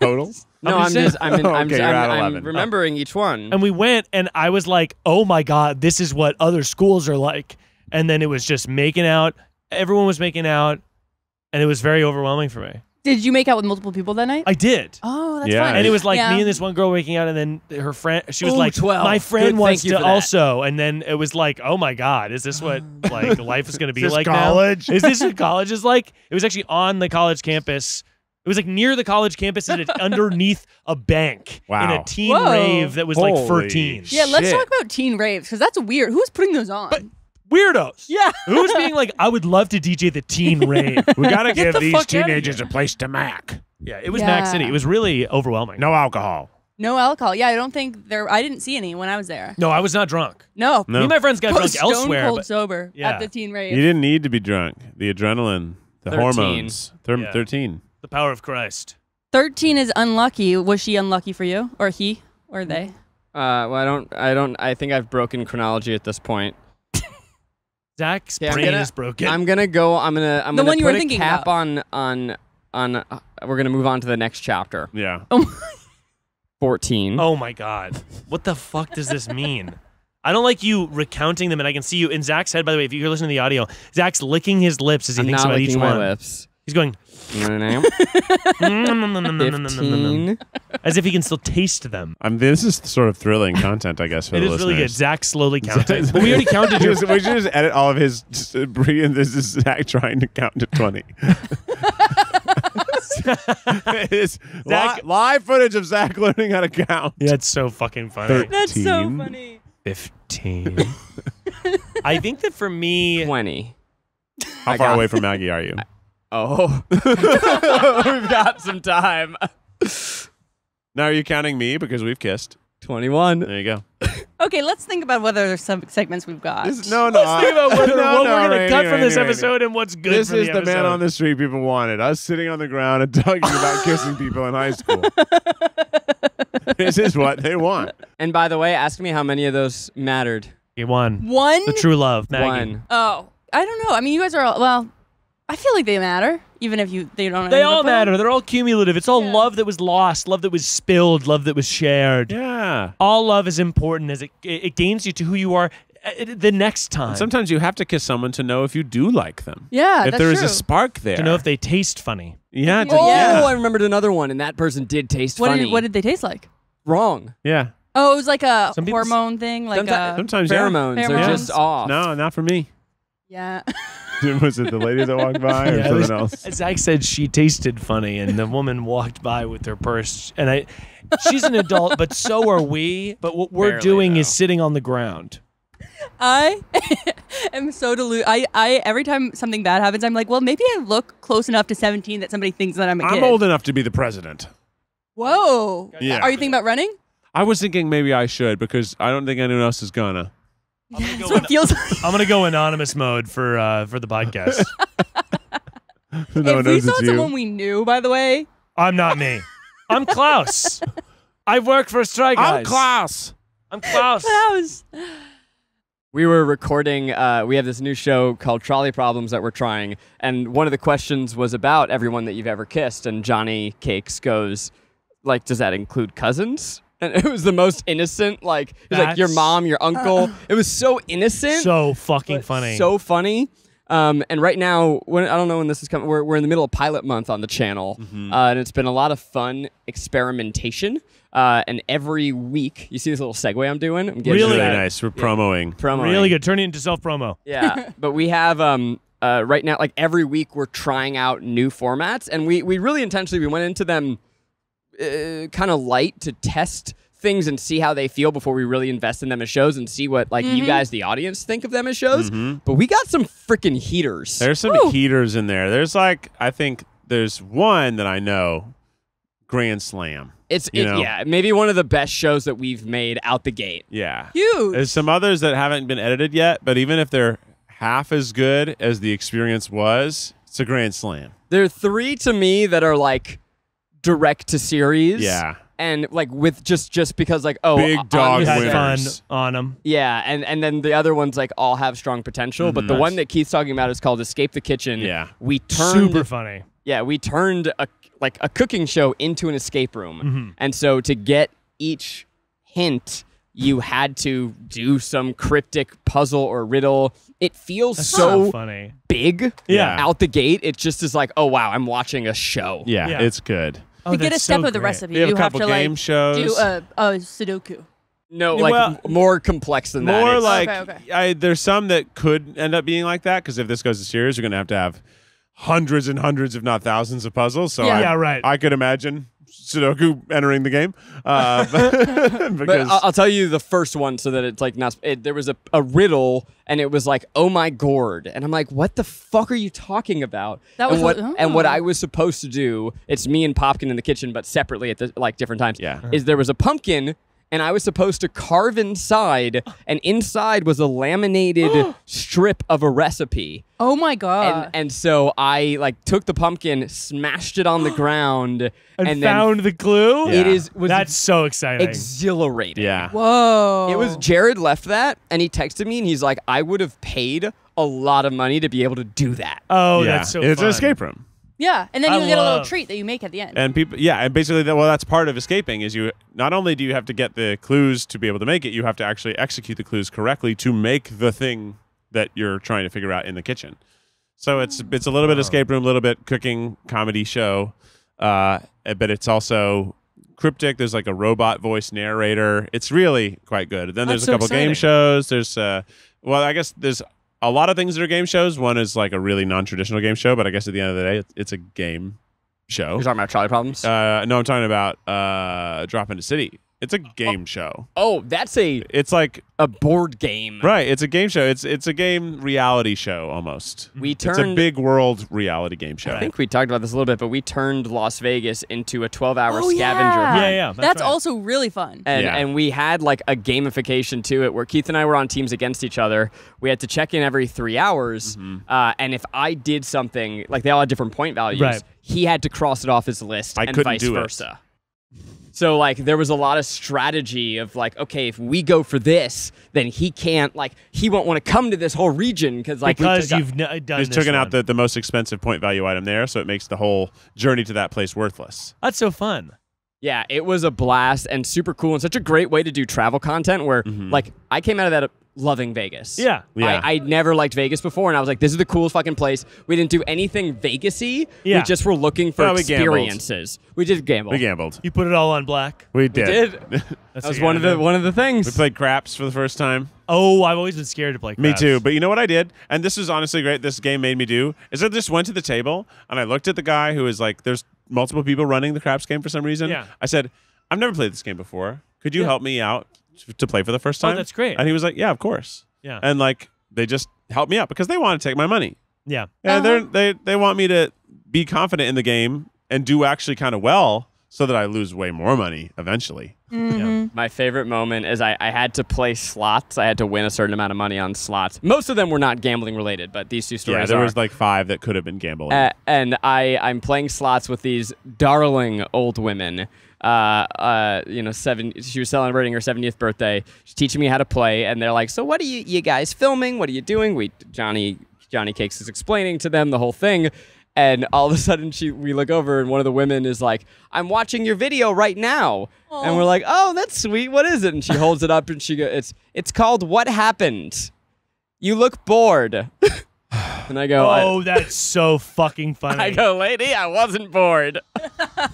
Total? No, I'm I'm just just. I'm, in, I'm, Okay, just, you're at I'm, I'm 11. remembering each one. and we went, and I was like, "Oh my god, this is what other schools are like." And then it was just making out. Everyone was making out, and it was very overwhelming for me. Did you make out with multiple people that night? I did. oh, that's Yeah. fun. And it was like Yeah. me and this one girl making out, and then her friend, she was Ooh, like, 12. "My friend Good, wants thank you to for that. also." And then it was like, "Oh my god, is this what oh. like life is going to be this like college? now? Is this what college is like?" It was actually on the college campus. It was like near the college campus and it, underneath a bank in Wow. a teen Whoa. rave that was like for Holy teens. yeah, let's Shit. talk about teen raves because that's weird. Who's putting those on? Weirdos. yeah. Who's being like, I would love to DJ the teen rave. We got to give the these fuck outta teenagers a place to mac. yeah, it was Mac Yeah. City. It was really overwhelming. No alcohol. No alcohol. Yeah, I don't think there. I didn't see any when I was there. No, I was not drunk. No. No. Me and my friends got drunk Stone elsewhere. cold but- sober Yeah. at the teen rave. You didn't need to be drunk. The adrenaline, the 13. hormones. Thir- Yeah. 13. the power of Christ. Thirteen is unlucky. Was she unlucky for you, or he, or they? Uh, well, I don't. I don't. I think I've broken chronology at this point. Zach's Yeah, I'm brain gonna- is broken. I'm gonna go. I'm gonna. I'm The gonna one you put were a thinking cap about. on on on. Uh, we're gonna move on to the next chapter. Yeah. Fourteen. oh my god. What the fuck does this mean? I don't like you recounting them, and I can see you in Zach's head. By the way, if you're listening to the audio, Zach's licking his lips as he I'm thinks not about each licking my one. lips. He's going Fifteen. as if he can still taste them. I mean, this is sort of thrilling content, I guess, for It the is really good. Zach slowly counting. but we already counted your. Just- we should just edit all of his. Just, uh, this is Zach trying to count to twenty. it's Zach- li- live footage of Zach learning how to count. Yeah, it's so fucking funny. That's so funny. Fifteen. I think that for me, Twenty. How I far away from Maggie are you? Oh, we've got some time. Now, are you counting me because we've kissed? Twenty-one. There you go. Okay, let's think about what other sub segments we've got. This- no, no. let's think about whether, no, what no, we're going to cut from this Rainie, Rainie. episode and what's good. This for is the, man on the street people wanted. Us sitting on the ground and talking about kissing people in high school. this is what they want. And by the way, ask me how many of those mattered. He won. One? The true love, Maggie. One. Oh, I don't know. I mean, you guys are all, well, I feel like they matter, even if you they don't. They all up with them. matter. They're all cumulative. It's all Yeah. love that was lost, love that was spilled, love that was shared. Yeah. All love is important as it it it gains you to who you are uh, the next time. Sometimes you have to kiss someone to know if you do like them. Yeah, if that's there is true. a spark there. to know if they taste funny. yeah, to- Oh, yeah. I remembered another one, and that person did taste What funny. did, what did they taste like? Wrong. yeah. Oh, it was like a Some hormone thing, like Someti- a Sometimes, yeah. Pheromones are Pheromones. just off. No, not for me. yeah. Was it the lady that walked by or Yeah, it was- someone else? Zach said she tasted funny, and the woman walked by with her purse. And I, she's an adult, but so are we. But what we're Barely, doing though. is sitting on the ground. I am so deluded. I, I every time something bad happens, I'm like, well, maybe I look close enough to 17 that somebody thinks that I'm a I'm kid. old enough to be the president. Whoa. Yeah. Are you thinking about running? I was thinking maybe I should because I don't think anyone else is gonna. I'm gonna, That's go, what it feels like. I'm gonna go anonymous mode for uh, for the podcast. no if we saw someone we knew, by the way, I'm not me. I'm Klaus. I work for Strike Guys. I'm Klaus. I'm Klaus. that was We were recording. Uh, we have this new show called Trolley Problems that we're trying, and one of the questions was about everyone that you've ever kissed. And Johnny Cakes goes, like, does that include cousins? And it was the most innocent. Like, it was like your mom, your uncle. it was so innocent. So fucking funny. So funny. Um, and right now, when I don't know when this is coming, we're, we're in the middle of pilot month on the channel, Mm-hmm. uh, and it's been a lot of fun experimentation. Uh, and every week, you see this little segue I'm doing. I'm getting Really nice. We're promoing. promo. really good. Turn it into self promo. Yeah, but we have um uh right now like every week we're trying out new formats, and we we really intentionally we went into them uh, kind of light to test things and see how they feel before we really invest in them as shows and see what like you guys the audience think of them as shows. But we got some freaking heaters. There's some heaters in there. There's like I think there's one that I know, Grand Slam. it's it, yeah maybe one of the best shows that we've made out the gate. Yeah. huge. There's some others that haven't been edited yet, but even if they're half as good as the experience was, it's a grand slam. There are three to me that are like direct to series. Yeah. And like with just just because like oh Big on dog We had fun on them. Yeah, and and then the other ones like all have strong potential, but the Nice. one that Keith's talking about is called Escape the Kitchen. Yeah. we turned Super funny. yeah we turned a like a cooking show into an escape room, Mm-hmm. and so to get each hint, you had to do some cryptic puzzle or riddle. It feels That's so so funny. big. Yeah. out the gate, it just is like oh wow, I'm watching a show. Yeah, Yeah. it's good. Oh, to get a step so of the great. recipe, We have you have to game like shows. do a, a Sudoku. No, like Well- more complex than that. More It's- like Okay, okay. I, there's some that could end up being like that because if this goes to series, you're gonna have to have hundreds and hundreds, if not thousands, of puzzles. So Yeah. I, Yeah, right. I could imagine Sudoku entering the game uh, because I'll, I'll tell you the first one so that it's like not. It, there was a, a riddle and it was like, "Oh my gourd," and I'm like, "What the fuck are you talking about?" That and was what a- and what oh. I was supposed to do. It's me and Popkin in the kitchen, but separately at the, like different times. Yeah. is there was a pumpkin. And I was supposed to carve inside, and inside was a laminated strip of a recipe. Oh my god. And and so I like took the pumpkin, smashed it on the ground, And, and, then found the clue. it is was That's so exciting. exhilarating. yeah, Whoa. It was Jared left that, and he texted me, and he's like, "I would have paid a lot of money to be able to do that." oh, yeah. that's so it's fun. an escape room. Yeah, and then I you get a little love- treat that you make at the end. And people, yeah, and basically, that, well, that's part of escaping. Is you not only do you have to get the clues to be able to make it, you have to actually execute the clues correctly to make the thing that you're trying to figure out in the kitchen. So it's it's a little bit escape room, a little bit cooking comedy show, uh, but it's also cryptic. There's like a robot voice narrator. It's really quite good. Then there's That's a so couple game exciting. shows. There's uh, well, I guess there's a lot of things that are game shows. One is like a really non-traditional game show, but I guess at the end of the day, it's, it's a game show. You're talking about Trolley Problems? Uh, no, I'm talking about uh, Drop Into City. It's a game show. oh, that's a It's like a board game. right. It's a game show. It's it's a game reality show almost. We It's a big world reality game show. I think we talked about this a little bit, but we turned Las Vegas into a 12-hour oh, scavenger yeah. hunt. Yeah, yeah, that's That's, right. also really fun. And, Yeah. and we had like a gamification to it where Keith and I were on teams against each other. We had to check in every three hours. Mm-hmm. Uh, and if I did something, like they all had different point values, Right. he had to cross it off his list I and couldn't vice do it. Versa. So like there was a lot of strategy of like, okay, if we go for this, then he can't like he won't want to come to this whole region because like because took- you've n- uh, done He's taken out the, the most expensive point value item there, so it makes the whole journey to that place worthless. That's so fun. Yeah, it was a blast and super cool and such a great way to do travel content where mm-hmm. like I came out of that loving Vegas. Yeah. Yeah. I, I never liked Vegas before and I was like, this is the coolest fucking place. We didn't do anything Vegas-y. Yeah. We just were looking for Well, we gambled. experiences. We did gamble. We gambled. You put it all on black. We did. did. That's That was one of the one of the things. We played craps for the first time. Oh, I've always been scared to play. Me craps. too. But you know what I did? And this is honestly great. This game made me do is I just went to the table and I looked at the guy who was like, there's multiple people running the craps game for some reason. Yeah. I said, I've never played this game before. Could you Yeah. help me out t- to play for the first time. Oh, time? that's great. And he was like, Yeah, of course. Yeah. And like they just helped me out because they want to take my money. yeah. And they're they they want me to be confident in the game and do actually kind of well so that I lose way more money eventually. Yeah. My favorite moment is I, I had to play slots. I had to win a certain amount of money on slots. Most of them were not gambling related, but these two stories. Yeah, there are. was like five that could have been gambling. Uh, and I, I'm playing slots with these darling old women. Uh, uh, you know, seven. She was celebrating her 70th birthday. She's teaching me how to play, and they're like, "So, what are you, you guys filming? What are you doing?" We, Johnny, Johnny Cakes is explaining to them the whole thing, and all of a sudden, she, we look over, and one of the women is like, "I'm watching your video right now," and we're like, "Oh, that's sweet. What is it?" And she holds it up, and she goes, "It's, it's called What Happened." You look bored. and I go, I- Oh, that's so fucking funny. I go, lady, I wasn't bored.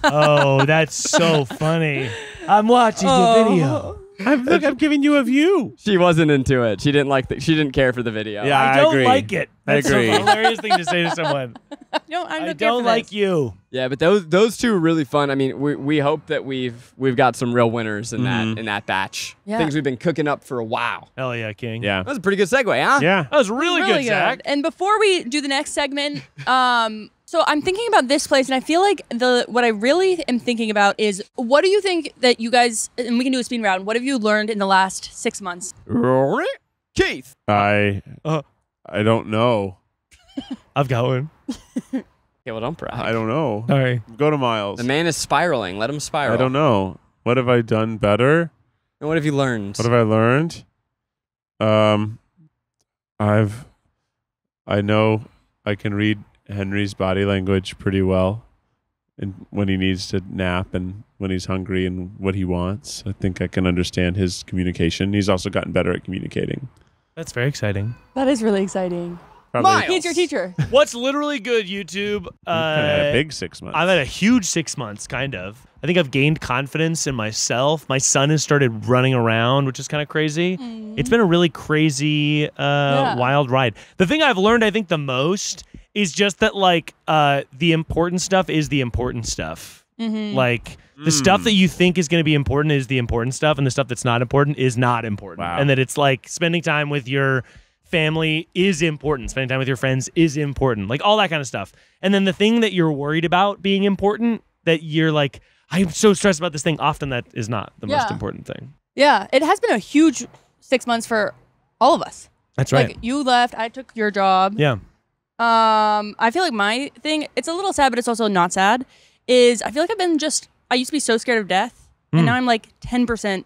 oh, that's so funny. I'm watching the oh. video. I'm, look, I'm giving you a view. She wasn't into it. She didn't like. The, she didn't care for the video. Yeah, I I don't agree. like it. I That's agree. a hilarious thing to say to someone. No, I'm I not don't like you. yeah, but those those two are really fun. I mean, we, we hope that we've we've got some real winners in Mm-hmm. that in that batch. Yeah. Things we've been cooking up for a while. Hell yeah, King. Yeah. That was a pretty good segue, huh? Yeah. That was really, good, Zach. And before we do the next segment, um, so I'm thinking about this place, and I feel like the what I really am thinking about is what do you think that you guys, and we can do a speed round. What have you learned in the last six months? Rory, Keith. I Uh. I don't know. I've got one. Okay, well, don't brag. I don't know. All right. Go to Miles. The man is spiraling. Let him spiral. I don't know. What have I done better? And what have you learned? What have I learned? Um, I've, I know I can read Henry's body language pretty well, and when he needs to nap and when he's hungry and what he wants. I think I can understand his communication. He's also gotten better at communicating. That's very exciting. That is really exciting. Probably Miles. He's your teacher. What's literally good, YouTube? I've had a Uh, big six months. I've had a huge six months, kind of. I think I've gained confidence in myself. My son has started running around, which is kind of crazy. It's been a really crazy, uh, wild ride. The thing I've learned, I think, the most is just that, like, uh, the important stuff is the important stuff. Like, the stuff that you think is going to be important is the important stuff, and the stuff that's not important is not important. Wow. And that it's like spending time with your family is important. Spending time with your friends is important. Like all that kind of stuff. And then the thing that you're worried about being important, that you're like, I'm so stressed about this thing. Often that is not the most important thing. Yeah, it has been a huge six months for all of us. That's right. Like you left, I took your job. yeah. Um, I feel like my thing, it's a little sad, but it's also not sad, is I feel like I've been just, I used to be so scared of death, Hmm. and now I'm like 10%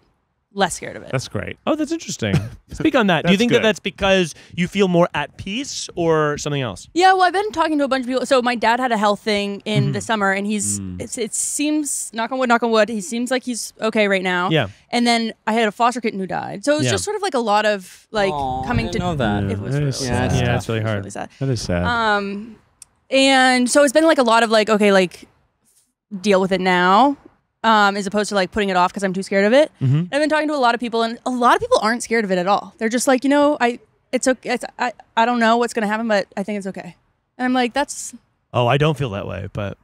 less scared of it. That's great. Oh, that's interesting. Speak on that. Do you think good. that that's because you feel more at peace or something else? Yeah, well, I've been talking to a bunch of people. So my dad had a health thing in Mm-hmm. the summer, and he's Mm. it's, it seems knock on wood, knock on wood. He seems like he's okay right now. Yeah. And then I had a foster kitten who died, so it was Yeah. just sort of like a lot of like Aw, I coming didn't to know that. It was That really is sad. sad. Yeah, it's really It was hard. really sad. That is sad. Um, and so it's been like a lot of like okay, like deal with it now. Um, as opposed to like putting it off because I'm too scared of it. Mhm. I've been talking to a lot of people, and a lot of people aren't scared of it at all. They're just like, you know, I it's okay. It's, I I don't know what's gonna happen, but I think it's okay. And I'm like, that's Oh, I don't feel that way, but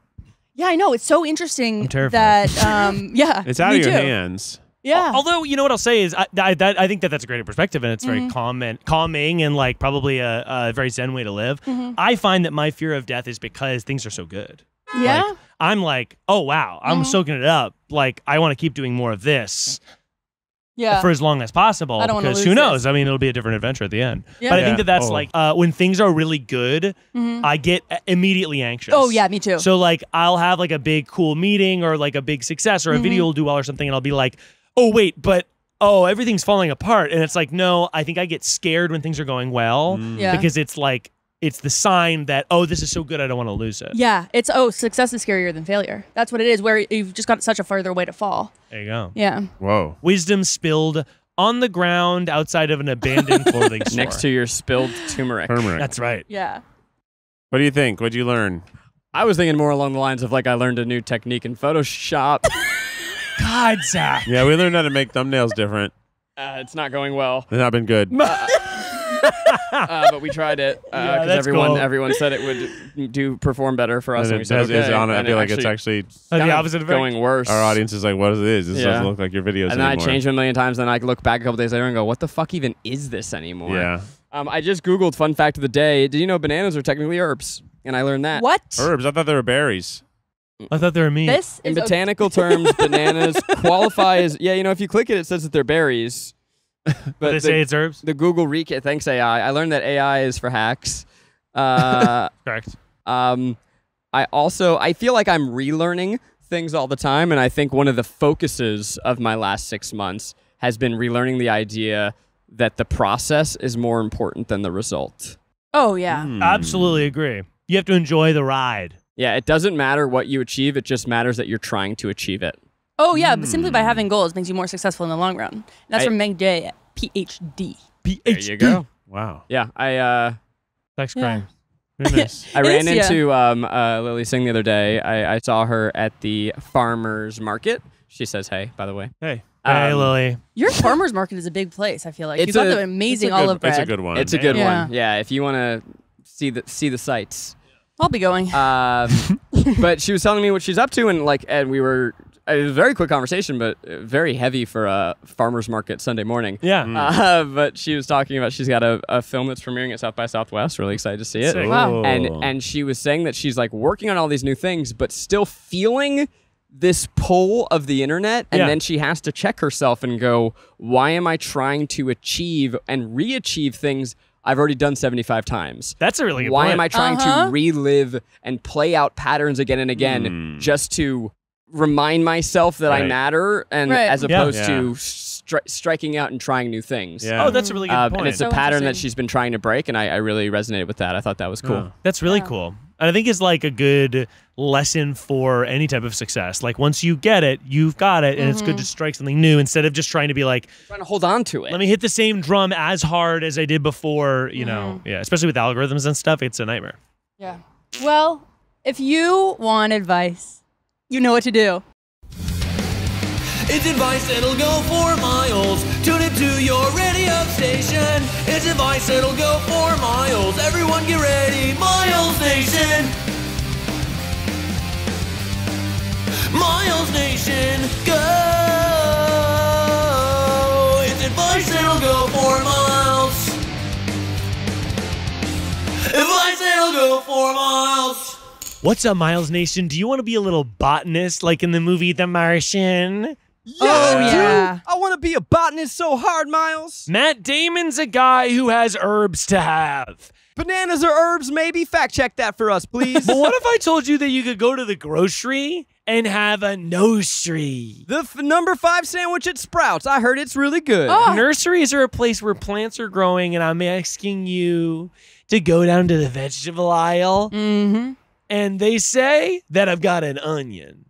yeah, I know. It's so interesting I'm terrified. that um yeah, it's out me of your too. hands. Yeah. Although you know what I'll say is, I, I, that, I think that that's a great perspective, and it's very Mm-hmm. calm and calming, and like probably a, a very zen way to live. Mm-hmm. I find that my fear of death is because things are so good. yeah. Like, I'm like, oh wow, I'm Mhm. soaking it up. Like I want to keep doing more of this yeah. for as long as possible. I don't because lose who knows? this. I mean, it'll be a different adventure at the end. Yeah. But I Yeah. think that that's Oh. like uh, when things are really good, Mhm. I get immediately anxious. Oh yeah, me too. So like I'll have like a big cool meeting or like a big success or a Mhm. video will do well or something, and I'll be like, oh wait, but oh everything's falling apart, and it's like no, I think I get scared when things are going well yeah. because it's like it's the sign that oh this is so good I don't want to lose it. yeah, it's oh, success is scarier than failure. That's what it is. Where you've just got such a further way to fall. There you go. Yeah. Whoa. Wisdom spilled on the ground outside of an abandoned clothing store. Next to your spilled turmeric. Turmeric. That's right. Yeah. What do you think? What'd you learn? I was thinking more along the lines of like I learned a new technique in Photoshop. God, Zach. Yeah, we learned how to make thumbnails different. uh, it's not going well, They've not been good. uh, but we tried it because Yeah, everyone cool. everyone said it would do perform better for us. And And it said, okay. on it. I feel like it's actually Uh, kind the opposite of going worse. our audience is like, what is this? This Yeah. doesn't look like your videos And then I anymore. changed it a million times. Then I look back a couple days later and go, "What the fuck even is this anymore?" Yeah. Um, I just googled fun fact of the day. Did you know bananas are technically herbs? And I learned that. What? Herbs. I thought they were berries. I thought they were me. This In is a- botanical terms, bananas qualify as yeah. You know, if you click it, it says that they're berries. But But they the, say it's herbs. the Google recap. Thanks AI. I learned that AI is for hacks. Uh, Correct. Um, I also I feel like I'm relearning things all the time, and I think one of the focuses of my last six months has been relearning the idea that the process is more important than the result. Oh yeah. Hmm. Absolutely agree. You have to enjoy the ride. Yeah, it doesn't matter what you achieve; it just matters that you're trying to achieve it. Oh yeah. But simply by having goals makes you more successful in the long run. And that's I- from Meg Jay, PhD. PhD. There you go. Wow. Yeah, I uh, Sex Yeah. crime. Very nice. I ran is, yeah. into um, uh, Lilly Singh the other day. I, I saw her at the farmers market. She says, "Hey, by the way." hey. Hey, Um, Lily. Your farmers market is a big place. I feel like It's you've got the amazing It's a good- olive bread. It's a good one. It's a good Yeah. one. Yeah, if you want to see the see the sights. I'll be going. Um, but she was telling me what she's up to, and like, and we were. It was a very quick conversation, but uh, very heavy for a farmers market Sunday morning. Yeah. Uh, but she was talking about she's got a, a film that's premiering at South by Southwest. Really excited to see it. Sick. Wow. And and she was saying that she's like working on all these new things, but still feeling this pull of the internet, and Yeah. then she has to check herself and go, "Why am I trying to achieve and re-achieve things I've already done seventy five times?" That's a really good Why point. am I trying Uh-huh. to relive and play out patterns again and again Hmm. just to remind myself that I matter, and Right. as opposed Yeah. to stri- striking out and trying new things? Yeah. Oh, that's a really good Uh, point. and it's So a pattern that she's been trying to break, and I, I really resonated with that. I thought that was cool. Yeah. That's really Yeah. cool. And I think it's like a good lesson for any type of success. Like once you get it, you've got it, and it's good to strike something new instead of just trying to be like, Trying to hold on to it. let me hit the same drum as hard as I did before. You know, yeah. Especially with algorithms and stuff, it's a nightmare. yeah. Well, if you want advice, you know what to do. It's advice that'll go for miles. Tune it to your radio station. It's advice that'll go for miles. Everyone get ready, Miles Nation. Miles Nation, go. It's advice that'll go for miles. Advice that'll go for miles. What's up, Miles Nation? Do you want to be a little botanist like in the movie The Martian? Oh yeah. I want to be a botanist so hard, Miles. Matt Damon's a guy who has herbs to have. Bananas or herbs, maybe? Fact check that for us, please. But what if I told you that you could go to the grocery and have a nursery? the f- number five sandwich at Sprouts. I heard it's really good. Oh. Nurseries are a place where plants are growing, and I'm asking you to go down to the vegetable aisle, Mm-hmm. And they say that I've got an onion.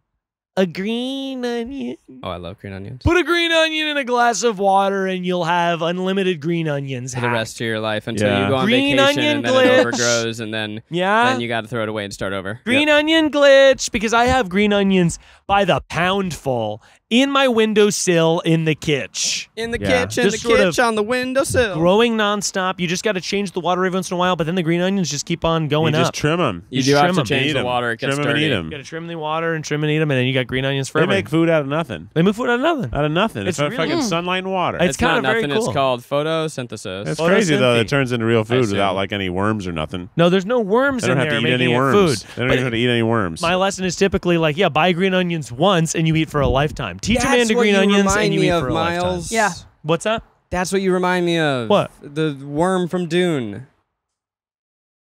A green onion. Oh, I love green onions. Put a green onion in a glass of water, and you'll have unlimited green onions. For the rest of your life until Yeah. you go on Green vacation onion and then it overgrows and then Yeah. then you got to throw it away and start over. Green onion glitch because I have green onions by the poundful in my windowsill in the kitch. In the Yeah. kitchen, Just the kitchen on the windowsill. Growing nonstop. You just got to change the water every once in a while, but then the green onions just keep on You going just trim them. you just do have trim to 'em. change Eat the 'em. water. It gets Trim 'em and dirty. eat 'em. You got to trim the water and trim and eat them, and then you got green onions forever. They make food out of nothing. They move food out of nothing. Out of nothing. It's It's, really- fucking sunlight and water. It's It's, not kinda very nothing. cool. It's called photosynthesis. It's crazy though. It turns into real food without like any worms or nothing. No, there's no worms They don't have to eat any worms. food. They don't even have to eat any worms. my lesson is typically like, yeah, buy green onions once and you eat for a lifetime. Teach a man to what green onions and you eat of, for a lifetime. Miles. Yeah. What's that? That's what you remind me of. What? The worm from Dune.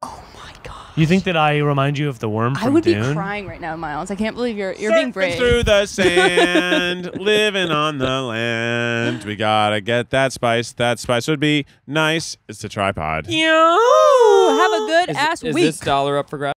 Oh my god. You think that I remind you of the worm from I would Dune? be crying right now, Miles. I can't believe you're you're being Surfing brave. through the sand, living on the land. We gotta get that spice. That spice would be nice. It's a TryPod. Yeah. Ooh, have a good Is, ass is week. this dollar up for grabs?